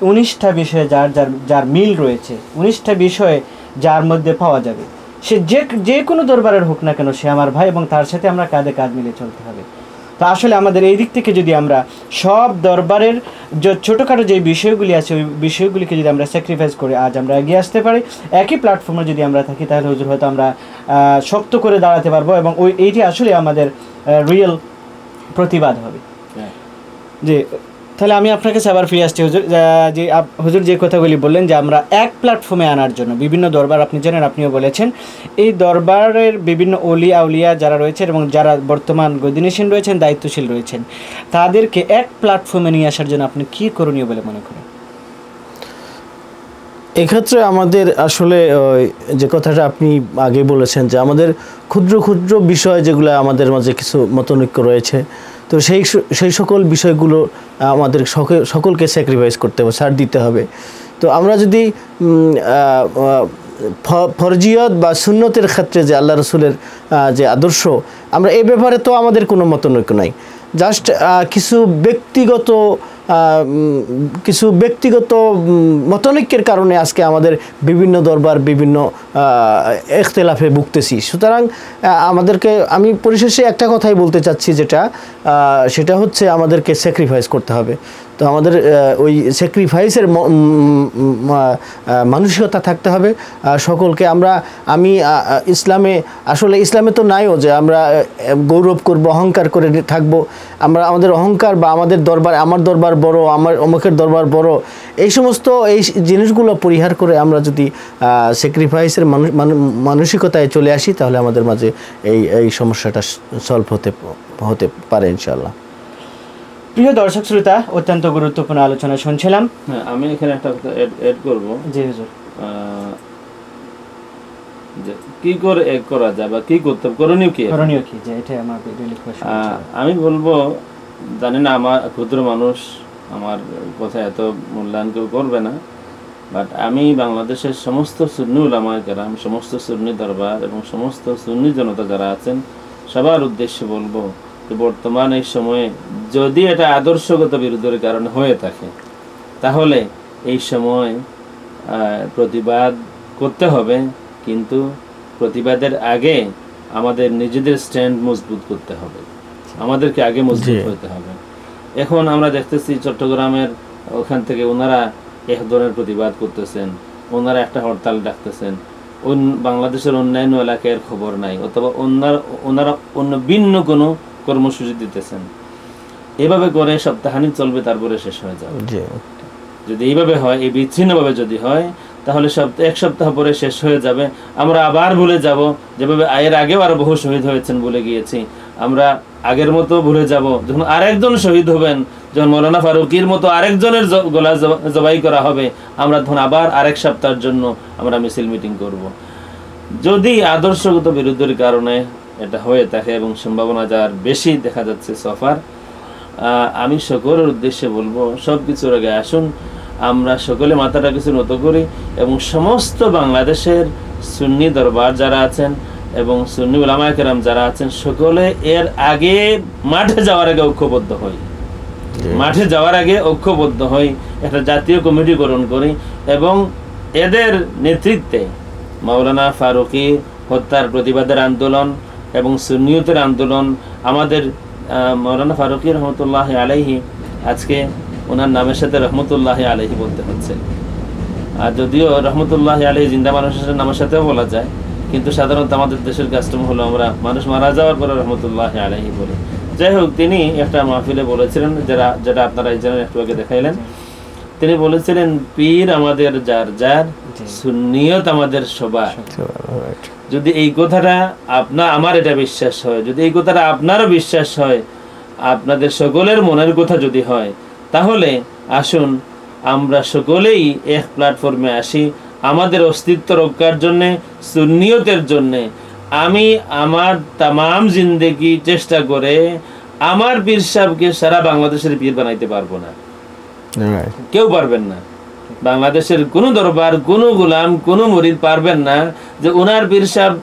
উনিশটা বিষয়ে যার যার যার মিল রয়েছে উনিশটা বিষয়ে যার মধ্যে পাওয়া যাবে। সে যে যে কোনো দরবারের হোক না কেন সে আমার ভাই এবং তার সাথে আমরা কাঁধে কাঁধ মিলে চলতে হবে। তো আসলে আমাদের এই দিক থেকে যদি আমরা সব দরবারের যে ছোটোখাটো যে বিষয়গুলি আছে ওই বিষয়গুলিকে যদি আমরা স্যাক্রিফাইস করে আজ আমরা এগিয়ে আসতে পারি একই প্ল্যাটফর্মে যদি আমরা থাকি তাহলে হুজুর হয়তো আমরা শক্ত করে দাঁড়াতে পারব এবং ওই এইটি আসলে আমাদের রিয়েল প্রতিবাদ হবে। যে তাহলে আমি আপনার কাছে আবার ফিরে আসছি। হুজুর যে হুজুর যে কথাগুলি বললেন যে আমরা এক প্ল্যাটফর্মে আনার জন্য, বিভিন্ন দরবার আপনি জানেন, আপনিও বলেছেন, এই দরবারের বিভিন্ন অলি আউলিয়া যারা রয়েছেন এবং যারা বর্তমান গদিনেশন রয়েছেন, দায়িত্বশীল রয়েছেন, তাদেরকে এক প্ল্যাটফর্মে নিয়ে আসার জন্য আপনি কী করণীয় বলে মনে করেন? এক্ষেত্রে আমাদের আসলে যে কথাটা আপনি আগে বলেছেন যে আমাদের ক্ষুদ্র ক্ষুদ্র বিষয় যেগুলো আমাদের মাঝে কিছু মতনৈক্য রয়েছে তো সেই সেই সকল বিষয়গুলো আমাদের সকলকে স্যাক্রিফাইস করতে হবে, ছাড় দিতে হবে। তো আমরা যদি ফরজিয়ত বা সুন্নতের ক্ষেত্রে যে আল্লাহ রসুলের যে আদর্শ, আমরা এ ব্যাপারে তো আমাদের কোনো মতনৈক্য নাই। জাস্ট কিছু ব্যক্তিগত কিছু ব্যক্তিগত মতনৈক্যের কারণে আজকে আমাদের বিভিন্ন দরবার, বিভিন্ন এখতেলাফে ভুগতেছি। সুতরাং আমাদেরকে, আমি পরিশেষে একটা কথাই বলতে চাচ্ছি যেটা সেটা হচ্ছে আমাদেরকে স্যাক্রিফাইস করতে হবে। তো আমাদের ওই স্যাক্রিফাইসের মানসিকতা থাকতে হবে। সকলকে আমরা, আমি ইসলামে, আসলে ইসলামে তো নাইও যে আমরা গৌরব করব, অহংকার করে থাকব। আমরা, আমাদের অহংকার বা আমাদের দরবার, আমার দরবার বড়, আমার অমুকের দরবার বড়, এই সমস্ত এই জিনিসগুলো পরিহার করে আমরা যদি স্যাক্রিফাইসের মানসিকতায় চলে আসি, তাহলে আমাদের মাঝে এই এই সমস্যাটা সলভ হতে হতে পারে ইনশাল্লাহ প্রিয় দর্শক শ্রোতা অত্যন্ত গুরুত্বপূর্ণ আলোচনা শুনছিলাম। হ্যাঁ আমি এখানে একটা এড করব। জি হুজুর। কি করে এক করা যায় বা কি করতে করণীয় কি? করণীয় কি? যে এটা আমার ডেইলি কোয়েশ্চন আহ, আমি বলব জানি না আমার ক্ষুদ্র মানুষ আমার কথা এত মূল্যায়ন কেউ করবে না বাট আমি বাংলাদেশের সমস্ত সুন্নি উলামা কেরাম সমস্ত সুন্নি দরবার এবং সমস্ত সুন্নি জনতা যারা আছেন সবার উদ্দেশ্যে বলব যে বর্তমান এই সময়ে যদি এটা আদর্শগত বিরোধের কারণে হয়ে থাকে তাহলে এই সময় প্রতিবাদ করতে হবে কিন্তু প্রতিবাদের আগে আমাদের নিজেদের স্ট্যান্ড মজবুত করতে হবে আমাদেরকে আগে মজবুত। হতে হবে এখন আমরা দেখতেছি চট্টগ্রামের ওখান থেকে ওনারা এক ধরনের প্রতিবাদ করতেছেন ওনারা একটা হরতাল ডাকতেছেন বাংলাদেশের অন্যান্য এলাকার খবর নাই অথবা ওনার ওনারা অন্য ভিন্ন কোনো কর্মসূচি দিতেছেন। এভাবে করে সপ্তাহানিক চলবে তারপরে শেষ হয়ে যাবে। যদি এইভাবে হয় এই বিচ্ছিন্নভাবে যদি হয় তাহলে সপ্তাহ এক সপ্তাহ পরে শেষ হয়ে যাবে। আমরা আবার ভুলে যাব যেভাবে এর আগেও আরও বহু শহীদ হয়েছেন বলে গিয়েছি। আমরা আগের মতো ভুলে যাব। যখন আরেকজন শহীদ হবেন যখন মৌলানা ফারুকির মতো আরেকজনের গলা জবাই করা হবে আমরা তখন আবার আরেক সপ্তাহের জন্য আমরা মিছিল মিটিং করব। যদি আদর্শগত বিরুদ্ধের কারণে এটা হয়ে থাকে এবং সম্ভাবনা যার বেশি দেখা যাচ্ছে সফার আমি সকলের উদ্দেশ্যে বলব সব কিছুর আগে আসুন আমরা সকলে মাথাটা কিছু নত করি এবং সমস্ত বাংলাদেশের সুন্নি দরবার যারা আছেন এবং সুন্নি উলামায় কেরাম যারা আছেন সকলে এর আগে মাঠে যাওয়ার আগে ঐক্যবদ্ধ হই। মাঠে যাওয়ার আগে ঐক্যবদ্ধ হই একটা জাতীয় কমিটি গঠন করি এবং এদের নেতৃত্বে মাওলানা ফারুকি হত্যার প্রতিবাদের আন্দোলন এবং সুনিয়তের আন্দোলন আমাদের আহ, মাওলানা ফারুকি রহমতুল্লাহ আলাইহি আজকে ওনার নামের সাথে রহমতুল্লাহ আলাইহি বলতে হচ্ছে। আর যদিও রহমতুল্লাহ আলী জিন্দা মানুষের নামের সাথেও বলা যায় কিন্তু সাধারণত আমাদের দেশের কাস্টম হলো আমরা মানুষ মারা যাওয়ার পরে রহমতুল্লাহ আলাইহি বলি। যাই হোক তিনি একটা মাহফিলে বলেছিলেন যারা যেটা আপনারা এই জন্য একটু আগে দেখাইলেন তিনি বলেছিলেন পীর আমাদের যার যার সুনিয়ত আমাদের সবার। যদি এই কথাটা আপনার আমার এটা বিশ্বাস হয় যদি এই কথাটা আপনারও বিশ্বাস হয় আপনাদের সকলের মনের কথা যদি হয় তাহলে আসুন আমরা সকলেই এক প্ল্যাটফর্মে আসি আমাদের অস্তিত্ব রক্ষার জন্যে সুনিয়তের জন্যে। আমি আমার তামাম জিন্দেগি চেষ্টা করে আমার পীর সাহেবকে সারা বাংলাদেশের পীর বানাইতে পারব না। কেউ পারবেন না। বাংলাদেশের কোনো দরবার, কোনো গোলাম, কোনো মুরিদ পারবেন না যে ওনার পীর সাহেব,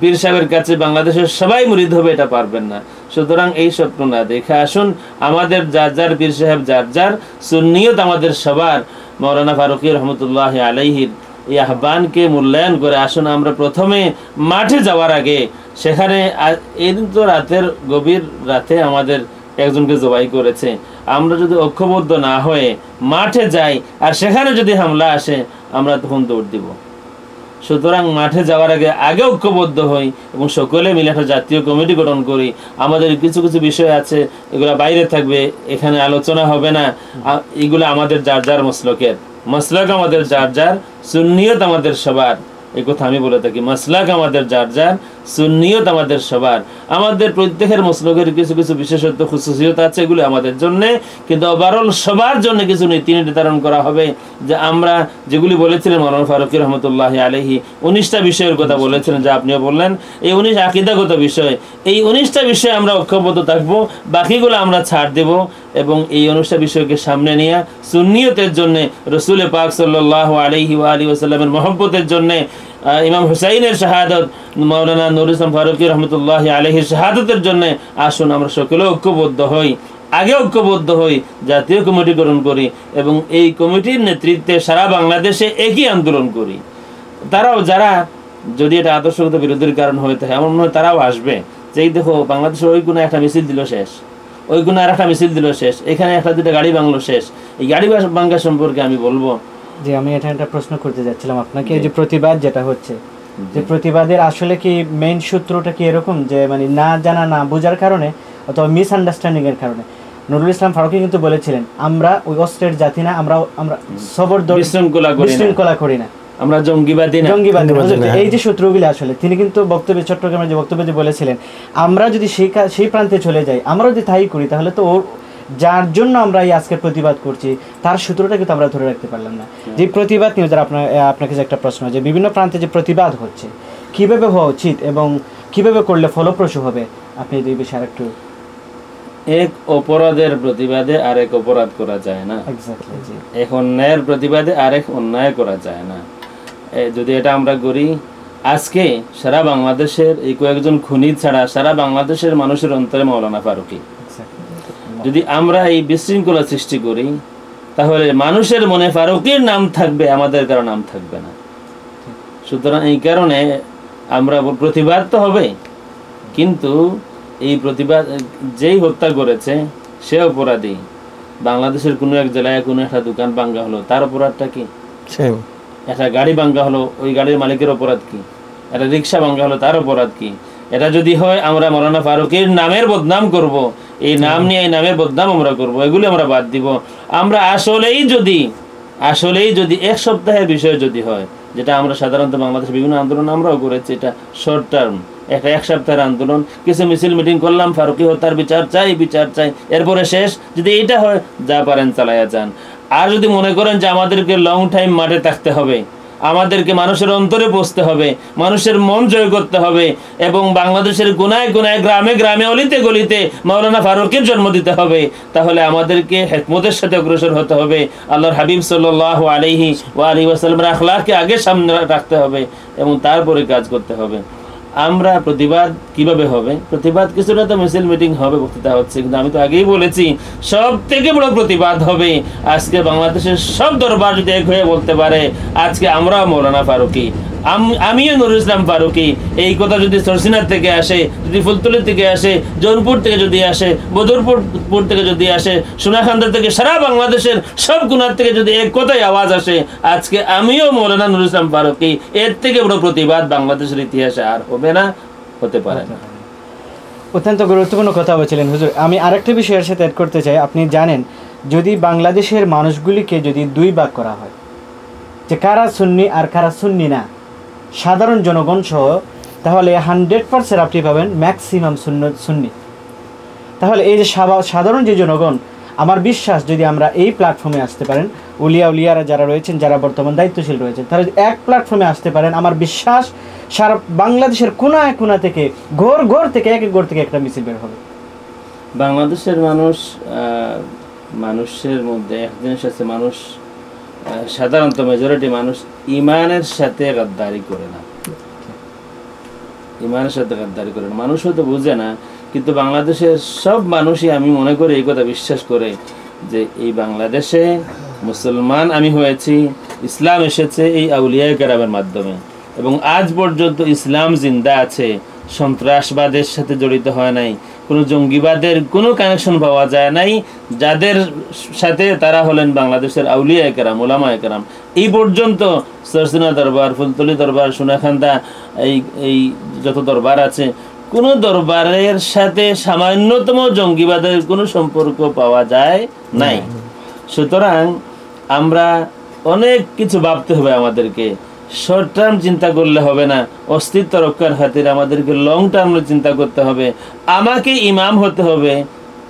পীর সাহেবের কাছে বাংলাদেশের সবাই মুরিদ হবে এটা পারবেন না। সুতরাং এই স্বপ্ন না দেখে আসুন, আমাদের যার যার পীর সাহেব, যার যার সুন্নিয়ত আমাদের সবার। মৌলানা ফারুকি রহমতুল্লাহ আলাইহির এই আহ্বানকে মূল্যায়ন করে আসুন, আমরা প্রথমে মাঠে যাওয়ার আগে, সেখানে এই তো রাতের গভীর রাতে আমাদের একজনকে জবাই করেছে। আমরা যদি ঐক্যবদ্ধ না হয়ে মাঠে যাই আর সেখানে যদি হামলা আসে, আমরা তখন দৌড় দিব। সুতরাং মাঠে যাওয়ার আগে আগে ঐক্যবদ্ধ হই এবং সকলে মিলে একটা জাতীয় কমিটি গঠন করি। আমাদের কিছু কিছু বিষয় আছে, এগুলো বাইরে থাকবে, এখানে আলোচনা হবে না। এগুলো আমাদের যার যার মসলকের। মসলক আমাদের যার যার, সুন্নিয়ত আমাদের সবার। এই কথা আমি বলে থাকি, মাসলাক আমাদের যার যার সুন্নিয়ত আমাদের সবার। আমাদের প্রত্যেকের মসলকের কিছু কিছু বিশেষত্ব খুশুসিয়ত আছে এগুলো আমাদের জন্য, কিন্তু ওভারঅল সবার জন্য কিছু নীতি নির্ধারণ করা হবে। যে আমরা যেগুলি বলেছিলেন মৌলানা ফারুকি রহমতুল্লাহ আলহি উনিশটা বিষয়ের কথা বলেছিলেন যা আপনিও বললেন। এই উনিশ আকিদাগত বিষয়, এই উনিশটা বিষয়ে আমরা ঐক্যবদ্ধ থাকব, বাকিগুলো আমরা ছাড় দেব এবং এই অনুষ্ঠান বিষয়কে সামনে নিয়ে সুন্নিয়তের জন্য, রসুল পাক সাল্লাহ আলহি আলী ওসাল্লামের মহব্বতের জন্য ইমাম হুসাইনের শাহাদত মৌলানা নুর ইসলাম ফারুকি রহমতুল্লাহ আলহির শাহাদতের জন্য আসুন আমরা সকলে ঐক্যবদ্ধ হই, আগে ঐক্যবদ্ধ হই, জাতীয় কমিটি গঠন করি এবং এই কমিটির নেতৃত্বে সারা বাংলাদেশে একই আন্দোলন করি। তারাও যারা যদি এটা আদর্শগত বিরোধীর কারণ হয়ে থাকে, আমার মনে হয় তারাও আসবে যে এই দেখো বাংলাদেশের ওই কোনো একটা মিছিল দিল শেষ ওই কোনো আর একটা মিছিল দিল শেষ, এখানে একটা দুটো গাড়ি বাংলো শেষ। এই গাড়ি বাঙ্গা সম্পর্কে আমি বলব যে আমি এটা একটা প্রশ্ন করতে যাচ্ছিলাম আপনাকে এই যে প্রতিবাদ যেটা হচ্ছে যে প্রতিবাদের আসলে কি মেইন সূত্রটা কি এরকম? যে মানে না জানা না বোঝার কারণে অথবা মিসআন্ডারস্ট্যান্ডিং এর কারণে? নুরুল ইসলাম ফারুকি কিন্তু বলেছিলেন আমরা ওই অস্ত্রের জাতি না আমরা আমরা সবর বিশৃঙ্খলা করি না। বিশৃঙ্খলা করি না। আমরা জঙ্গিবাদী না। জঙ্গিবাদী এই যে সূত্রগুলি আসলে তিনি কিন্তু বক্তব্যে চট্টগ্রামের যে বক্তব্যে যে বলেছিলেন আমরা যদি সেই সেই প্রান্তে চলে যাই আমরা যদি তাই করি তাহলে তো ওর যার জন্য আমরা এই আজকে প্রতিবাদ করছি তার সূত্রটা কিন্তু আমরা ধরে রাখতে পারলাম না। যে প্রতিবাদ নিয়ে যারা আপনার আপনাকে যে একটা প্রশ্ন যে বিভিন্ন প্রান্তে যে প্রতিবাদ হচ্ছে কীভাবে হওয়া উচিত এবং কীভাবে করলে ফলপ্রসূ হবে? আপনি যদি এই বিষয়ে একটু এক অপরাধের প্রতিবাদে আরেক অপরাধ করা যায় না। এক অন্যায়ের প্রতিবাদে আরেক অন্যায় করা যায় না। যদি এটা আমরা করি আজকে সারা বাংলাদেশের এই কয়েকজন খুনি ছাড়া সারা বাংলাদেশের মানুষের অন্তরে মৌলানা ফারুকি। যদি আমরা এই বিশৃঙ্খলা সৃষ্টি করি তাহলে মানুষের মনে ফারুকির নাম থাকবে আমাদের কারও নাম থাকবে না। সুতরাং এই কারণে আমরা প্রতিবাদ তো হবে কিন্তু এই প্রতিবাদ যেই হত্যা করেছে সে অপরাধী। বাংলাদেশের কোনো এক জেলায় কোনো একটা দোকান ভাঙ্গা হলো তার অপরাধটা কি? একটা গাড়ি ভাঙ্গা হলো ওই গাড়ির মালিকের অপরাধ কি? একটা রিক্সা ভাঙ্গা হলো তার অপরাধ কি? এটা যদি হয় আমরা মৌলানা ফারুকের নামের বদনাম করব এই নাম নিয়ে এই নামের বদনাম আমরা করব, এগুলি আমরা বাদ দিব। আমরা আসলেই যদি আসলেই যদি এক সপ্তাহের বিষয় যদি হয়, যেটা আমরা সাধারণত বাংলাদেশের বিভিন্ন আন্দোলন আমরাও করেছি, এটা শর্ট টার্ম একটা এক সপ্তাহের আন্দোলন। কিছু মিছিল মিটিং করলাম, ফারুকি হত্যার বিচার চাই বিচার চাই, এরপরে শেষ। যদি এইটা হয়, যা পারেন চালাইয়া যান। আর যদি মনে করেন যে আমাদেরকে লং টাইম মাঠে থাকতে হবে আমাদেরকে মানুষের অন্তরে পৌঁছতে হবে, মানুষের মন জয় করতে হবে এবং বাংলাদেশের গুনায় গুনায় গ্রামে গ্রামে অলিতে গলিতে মাওলানা ফারুকের জন্ম দিতে হবে। তাহলে আমাদেরকে হেকমতের সাথে অগ্রসর হতে হবে। আল্লাহর হাবিব সাল্লাহ আলহি ও আলী ওয়াসাল্লামের আখলাকে আগে সামনে রাখতে হবে এবং তারপরে কাজ করতে হবে। আমরা প্রতিবাদ কীভাবে হবে? প্রতিবাদ কিছুটা তো মিছিল মিটিং হবে, বক্তৃতা হচ্ছে, কিন্তু আমি তো আগেই বলেছি সব থেকে বড় প্রতিবাদ হবে আজকে বাংলাদেশের সব দরবার যদি এক হয়ে বলতে পারে, আজকে আমরাও মৌলানা ফারুকি আমিও নুরুল ইসলাম ফারুকি। এই কথা যদি সরসিনার থেকে আসে, যদি ফুলতলি থেকে আসে, জৌনপুর থেকে যদি আসে, বদরপুর পুর থেকে যদি আসে, সোনাখান্দা থেকে সারা বাংলাদেশের সব গুণার থেকে যদি এক কথাই আওয়াজ আসে, আজকে আমিও মৌলানা নুরুল ইসলাম ফারুকি, এর থেকে বড় প্রতিবাদ বাংলাদেশের ইতিহাসে আর হবে না, হতে পারে না। অত্যন্ত গুরুত্বপূর্ণ কথা বলছিলেন হুজুর। আমি আরেকটা বিষয়ের সাথে অ্যাড করতে চাই। আপনি জানেন, যদি বাংলাদেশের মানুষগুলিকে যদি দুই ভাগ করা হয়, যে কারা সুন্নি আর কারা সুন্নি না সাধারণ জনগণ সহ, তাহলে হান্ড্রেড পার্সেন্ট আপনি পাবেন ম্যাক্সিমাম শূন্য সুন্নি। তাহলে এই যে সাধারণ যে জনগণ, আমার বিশ্বাস যদি আমরা এই প্ল্যাটফর্মে আসতে পারেন, উলিয়া উলিয়ারা যারা রয়েছেন, যারা বর্তমান দায়িত্বশীল রয়েছেন, তারা এক প্ল্যাটফর্মে আসতে পারেন, আমার বিশ্বাস সারা বাংলাদেশের কোনায় কোনা থেকে, ঘর ঘর থেকে, এক এক ঘর থেকে একটা মিছিল বের হবে। বাংলাদেশের মানুষ মানুষের মধ্যে এক জিনিস আছে মানুষ সাধারণত মেজরিটি মানুষ ইমানের সাথে গাদ্দারি করে না। ইমানের সাথে গাদ্দারি করে না। মানুষ হয়তো বুঝে না, কিন্তু বাংলাদেশের সব মানুষই আমি মনে করি এই কথা বিশ্বাস করে যে এই বাংলাদেশে মুসলমান আমি হয়েছি, ইসলাম এসেছে এই আউলিয়া কেরামের মাধ্যমে। এবং আজ পর্যন্ত ইসলাম জিন্দা আছে, সন্ত্রাসবাদের সাথে জড়িত হয় নাই কোনো জঙ্গিবাদের কোনো কানেকশন পাওয়া যায় নাই যাদের সাথে তারা হলেন বাংলাদেশের আউলিয়া একরাম ওলামা একরাম। এই পর্যন্ত সরসিনা দরবার ফুলতলি দরবার সোনাখান্দা এই এই যত দরবার আছে কোনো দরবারের সাথে সামান্যতম জঙ্গিবাদের কোনো সম্পর্ক পাওয়া যায় নাই। সুতরাং আমরা অনেক কিছু ভাবতে হবে আমাদেরকে। শর্ট টার্ম চিন্তা করলে হবে না। অস্তিত্ব রক্ষার খাতির আমাদেরকে লং টার্ম চিন্তা করতে হবে। আমাকে ইমাম হতে হবে।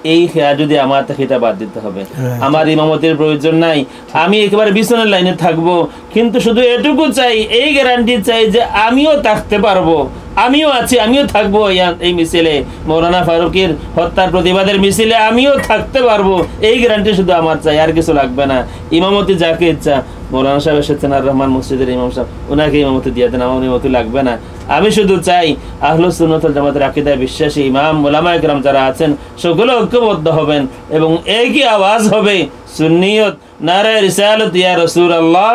এই খেয়া যদি আমার এটা বাদ দিতে হবে। আমার ইমামতের প্রয়োজন নাই। আমি একেবারে বিছানার লাইনে থাকব। কিন্তু শুধু এটুকু চাই এই গ্যারান্টি চাই যে আমিও থাকতে পারব। আমিও আছি আমিও থাকব। এই মিছিলে মৌলানা ফারুকের হত্যার প্রতিবাদের মিছিলে আমিও থাকতে পারব। এই গ্যারান্টি শুধু আমার চাই আর কিছু লাগবে না। ইমামতি যাকে ইচ্ছা মৌলানা সাহেব এসেছেন আর রহমান মসজিদের ইমাম সাহেব। ওনাকে ইমামতি দিয়ে দেন, আমার ইমামতি লাগবে না। আমি শুধু চাই আহলো সুনতল জামাতের আকিদায় বিশ্বাসী ইমাম মোলামা একরাম যারা আছেন, সকলে ঐক্যবদ্ধ হবেন এবং একই আওয়াজ হবে, সুন্নিয়ত, নারায় রিসালত ইয়া রসুল আল্লাহ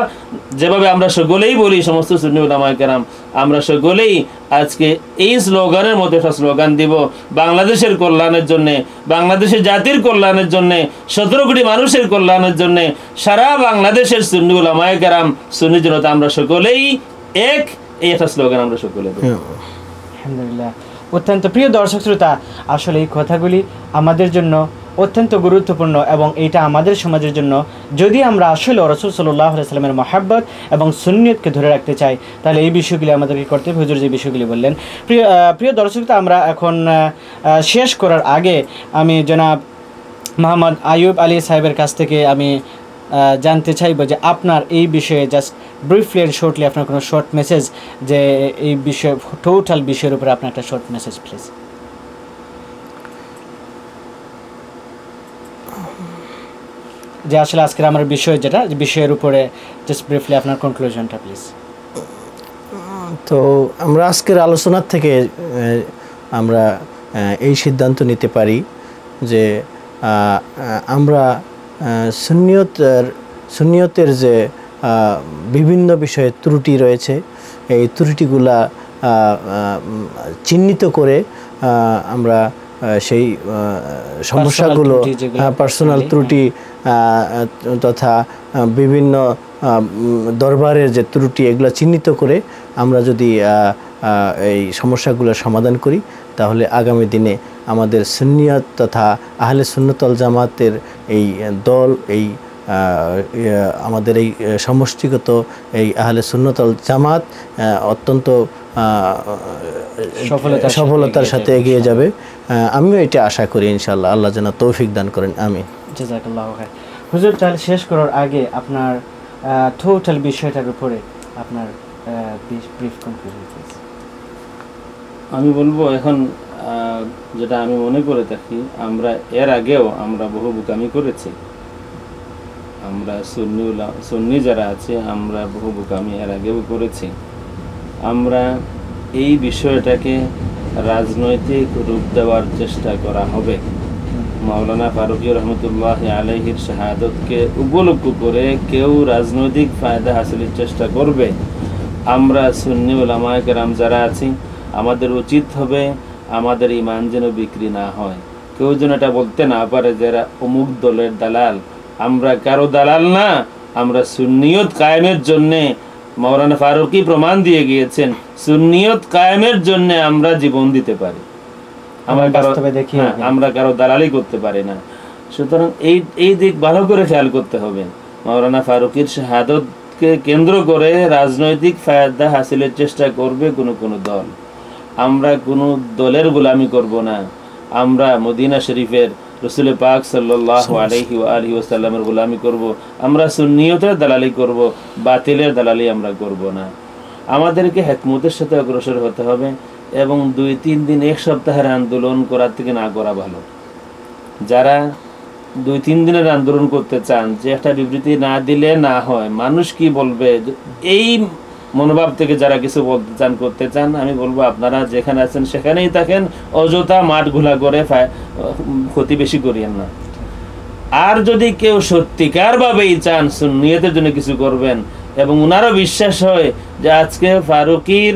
যেভাবে আমরা সকলেই বলি সমস্ত সুন্নি ওলামা আমরা সকলেই আজকে এই স্লোগানের মধ্যে একটা স্লোগান দিব। বাংলাদেশের কল্যাণের জন্য বাংলাদেশের জাতির কল্যাণের জন্য সতেরো কোটি মানুষের কল্যাণের জন্য সারা বাংলাদেশের সুন্নি ওলামা কেরাম সুন্নি জনতা আমরা সকলেই এক এই একটা স্লোগান আমরা সকলে আলহামদুলিল্লাহ। অত্যন্ত প্রিয় দর্শক শ্রোতা আসলে এই কথাগুলি আমাদের জন্য অত্যন্ত গুরুত্বপূর্ণ এবং এটা আমাদের সমাজের জন্য। যদি আমরা আসলে রসুল সাল্লাহ সাল্লামের মহাব্বত এবং সুন্নিয়তকে ধরে রাখতে চাই, তাহলে এই বিষয়গুলি আমাদেরকে করতে হবে। হুজুর যে বিষয়গুলি বললেন। প্রিয় প্রিয় দর্শক আমরা এখন শেষ করার আগে আমি জনাব মোহাম্মদ আইয়ুব আলী সাহেবের কাছ থেকে আমি জানতে চাইব যে আপনার এই বিষয়ে জাস্ট ব্রিফলি অ্যান্ড শর্টলি আপনার কোনো শর্ট মেসেজ যে এই বিষয়ে টোটাল বিষয়ের উপরে আপনার একটা শর্ট মেসেজ প্লিজ যে আসলে আজকের আমার বিষয় যেটা বিষয়ের উপরে জাস্ট ব্রিফলি আপনার কনক্লুশনটা প্লিজ তো আমরা আজকের আলোচনার থেকে আমরা এই সিদ্ধান্ত নিতে পারি যে আমরা আহ, সুন্নিয়তের সুন্নিয়তের যে বিভিন্ন বিষয়ে ত্রুটি রয়েছে এই ত্রুটিগুলা চিহ্নিত করে আমরা সেই সমস্যাগুলো পার্সোনাল ত্রুটি তথা বিভিন্ন দরবারের যে ত্রুটি এগুলো চিহ্নিত করে আমরা যদি এই সমস্যাগুলোর সমাধান করি তাহলে আগামী দিনে আমাদের সুন্নিয়ত তথা আহলে সুন্নতল জামাতের এই দল এই আমাদের এই সমষ্টিগত এই আহলে সুন্নতল জামাত অত্যন্ত সফলতার সাথে এগিয়ে যাবে, আমিও এটা আশা করি ইনশাল্লাহ আল্লাহ যেন তৌফিক দান করেন আমি জাজাকাল্লাহ হুজুর তাহলে শেষ করার আগে আপনার টোটাল বিষয়টার উপরে আপনার ব্রিফ কনক্লুশন আমি বলব এখন আহ, যেটা আমি মনে করে থাকি আমরা এর আগেও আমরা বহু বোকামি করেছি। আমরা সুন্নি সুন্নি যারা আছে আমরা বহু বোকামি এর আগেও করেছি। আমরা এই বিষয়টাকে রাজনৈতিক রূপ দেওয়ার চেষ্টা করা হবে। মাওলানা ফারুকি রহমতুল্লাহ আলহির শাহাদতকে উপলক্ষ করে কেউ রাজনৈতিক ফায়দা হাসিলের চেষ্টা করবে। আমরা সুন্নি ওলামায় কেরাম যারা আছি, আমাদের উচিত হবে আমাদের ইমান যেন বিক্রি না হয়। কেউ যেন এটা বলতে না পারে যে এরা অমুক দলের দালাল। আমরা কারও দালাল না, আমরা সুন্নিয়ত কায়েমের জন্যে মৌলানা ফারুকি প্রমাণ দিয়ে গিয়েছেন? সুনিয়ত কায়েমের জন্য আমরা জীবন দিতে পারি। আমরা কারও হ্যাঁ। আমরা কারও দালালি করতে পারি না। সুতরাং এই এই দিক ভালো করে খেয়াল করতে হবে। মৌলানা ফারুকির শাহাদতকে কেন্দ্র করে রাজনৈতিক ফায়দা হাসিলের চেষ্টা করবে কোনো কোনো দল। আমরা কোনো দলের গোলামি করব না। আমরা মদিনা শরীফের রসুল পাক আলহি আলহি ওসাল্লামের গোলামি করব, আমরা সুন্নিয়তের দালালি করব, বাতিলের দালালি আমরা করব না। আমাদেরকে হেকমতের সাথে অগ্রসর হতে হবে এবং দুই তিন দিন এক সপ্তাহের আন্দোলন করার থেকে না করা ভালো। যারা দুই তিন দিনের আন্দোলন করতে চান যে একটা বিবৃতি না দিলে না হয়, মানুষ কি বলবে? এই মনোভাব থেকে যারা কিছু বলতে চান করতে চান, আমি বলব আপনারা যেখানে আছেন সেখানেই থাকেন, অযথা মাঠ ঘোলা করে ক্ষতি বেশি করিয়েন না। আর যদি কেউ সত্যিকার ভাবেই চান সুন্নিয়তের জন্য কিছু করবেন এবং উনারও বিশ্বাস হয় যে আজকে ফারুকির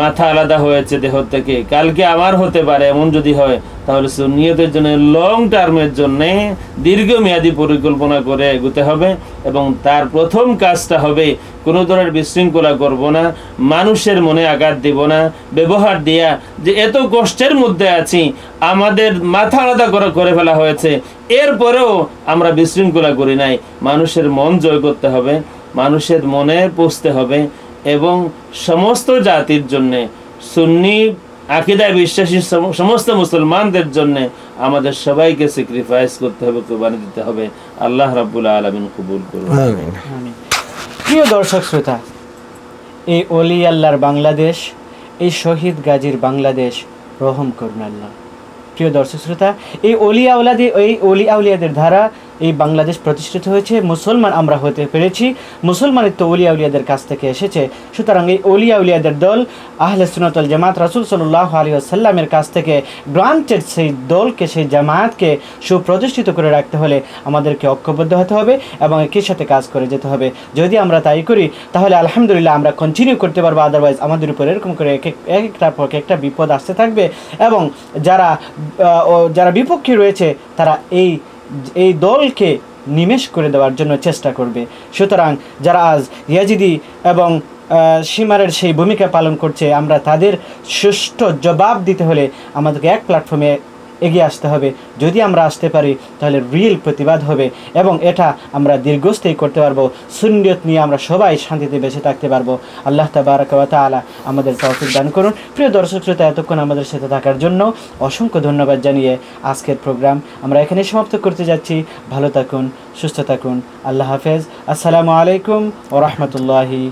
মাথা আলাদা হয়েছে দেহ থেকে। কালকে আমার হতে পারে, এমন যদি হয়, তাহলে সুন্নিয়তের জন্য লং টার্মের জন্য দীর্ঘমেয়াদী পরিকল্পনা করে এগোতে হবে এবং তার প্রথম কাজটা হবে, কোনো ধরনের বিশৃঙ্খলা করব না, মানুষের মনে আঘাত দিব না, ব্যবহার দেয়া, যে এত কষ্টের মধ্যে আছি, আমাদের মাথা আলাদা করে করে ফেলা হয়েছে, এরপরেও আমরা বিশৃঙ্খলা করি নাই। মানুষের মন জয় করতে হবে, মানুষের মনে পৌঁছতে হবে এবং সমস্ত জাতির জন্যে সুন্নি আকিদায় বিশ্বাসী সমস্ত মুসলমানদের জন্য আমাদের সবাইকে স্যাক্রিফাইস করতে হবে কোরবানি দিতে হবে। আল্লাহ রাব্বুল আলামিন কবুল করুন। প্রিয় দর্শক শ্রোতা এই অলি আল্লাহর বাংলাদেশ এই শহীদ গাজীর বাংলাদেশ রহম করুন আল্লাহ। প্রিয় দর্শক শ্রোতা এই অলি আউলাদি এই অলি আউলিয়াদের ধারা এই বাংলাদেশ প্রতিষ্ঠিত হয়েছে, মুসলমান আমরা হতে পেরেছি। মুসলমানের তো অলি উলিয়াদের কাছ থেকে এসেছে। সুতরাং এই অলি আউলিয়াদের দল আহলে সুনতল জামাত রাসুল সাল্লাহ আলী আসাল্লামের কাছ থেকে গ্রান্টেড সেই দলকে, সেই জামায়াতকে সুপ্রতিষ্ঠিত করে রাখতে হলে আমাদেরকে ঐক্যবদ্ধ হতে হবে এবং একই সাথে কাজ করে যেতে হবে। যদি আমরা তাই করি, তাহলে আলহামদুলিল্লাহ আমরা কন্টিনিউ করতে পারব আদারওয়াইজ আমাদের উপর এরকম করে এক এক এক একটার পর একটা বিপদ আসতে থাকবে। এবং যারা যারা বিপক্ষে রয়েছে, তারা এই এই দলকে নিমেষ করে দেওয়ার জন্য চেষ্টা করবে। সুতরাং যারা আজ ইয়াজিদি এবং সীমারের সেই ভূমিকা পালন করছে, আমরা তাদের সুষ্ঠু জবাব দিতে হলে আমাদেরকে এক প্ল্যাটফর্মে এগিয়ে আসতে হবে। যদি আমরা আসতে পারি, তাহলে রিয়েল প্রতিবাদ হবে এবং এটা আমরা দীর্ঘস্থায়ী করতে পারব। সুন্নিয়ত নিয়ে আমরা সবাই শান্তিতে বেঁচে থাকতে পারব। আল্লাহ তাবারাক ওয়া তাআলা আমাদের তৌফিক দান করুন। প্রিয় দর্শক শ্রোতা, এতক্ষণ আমাদের সাথে থাকার জন্য অসংখ্য ধন্যবাদ জানিয়ে আজকের প্রোগ্রাম আমরা এখানে সমাপ্ত করতে যাচ্ছি। ভালো থাকুন, সুস্থ থাকুন। আল্লাহ হাফেজ। আসসালামু আলাইকুম ও রহমতুল্লাহি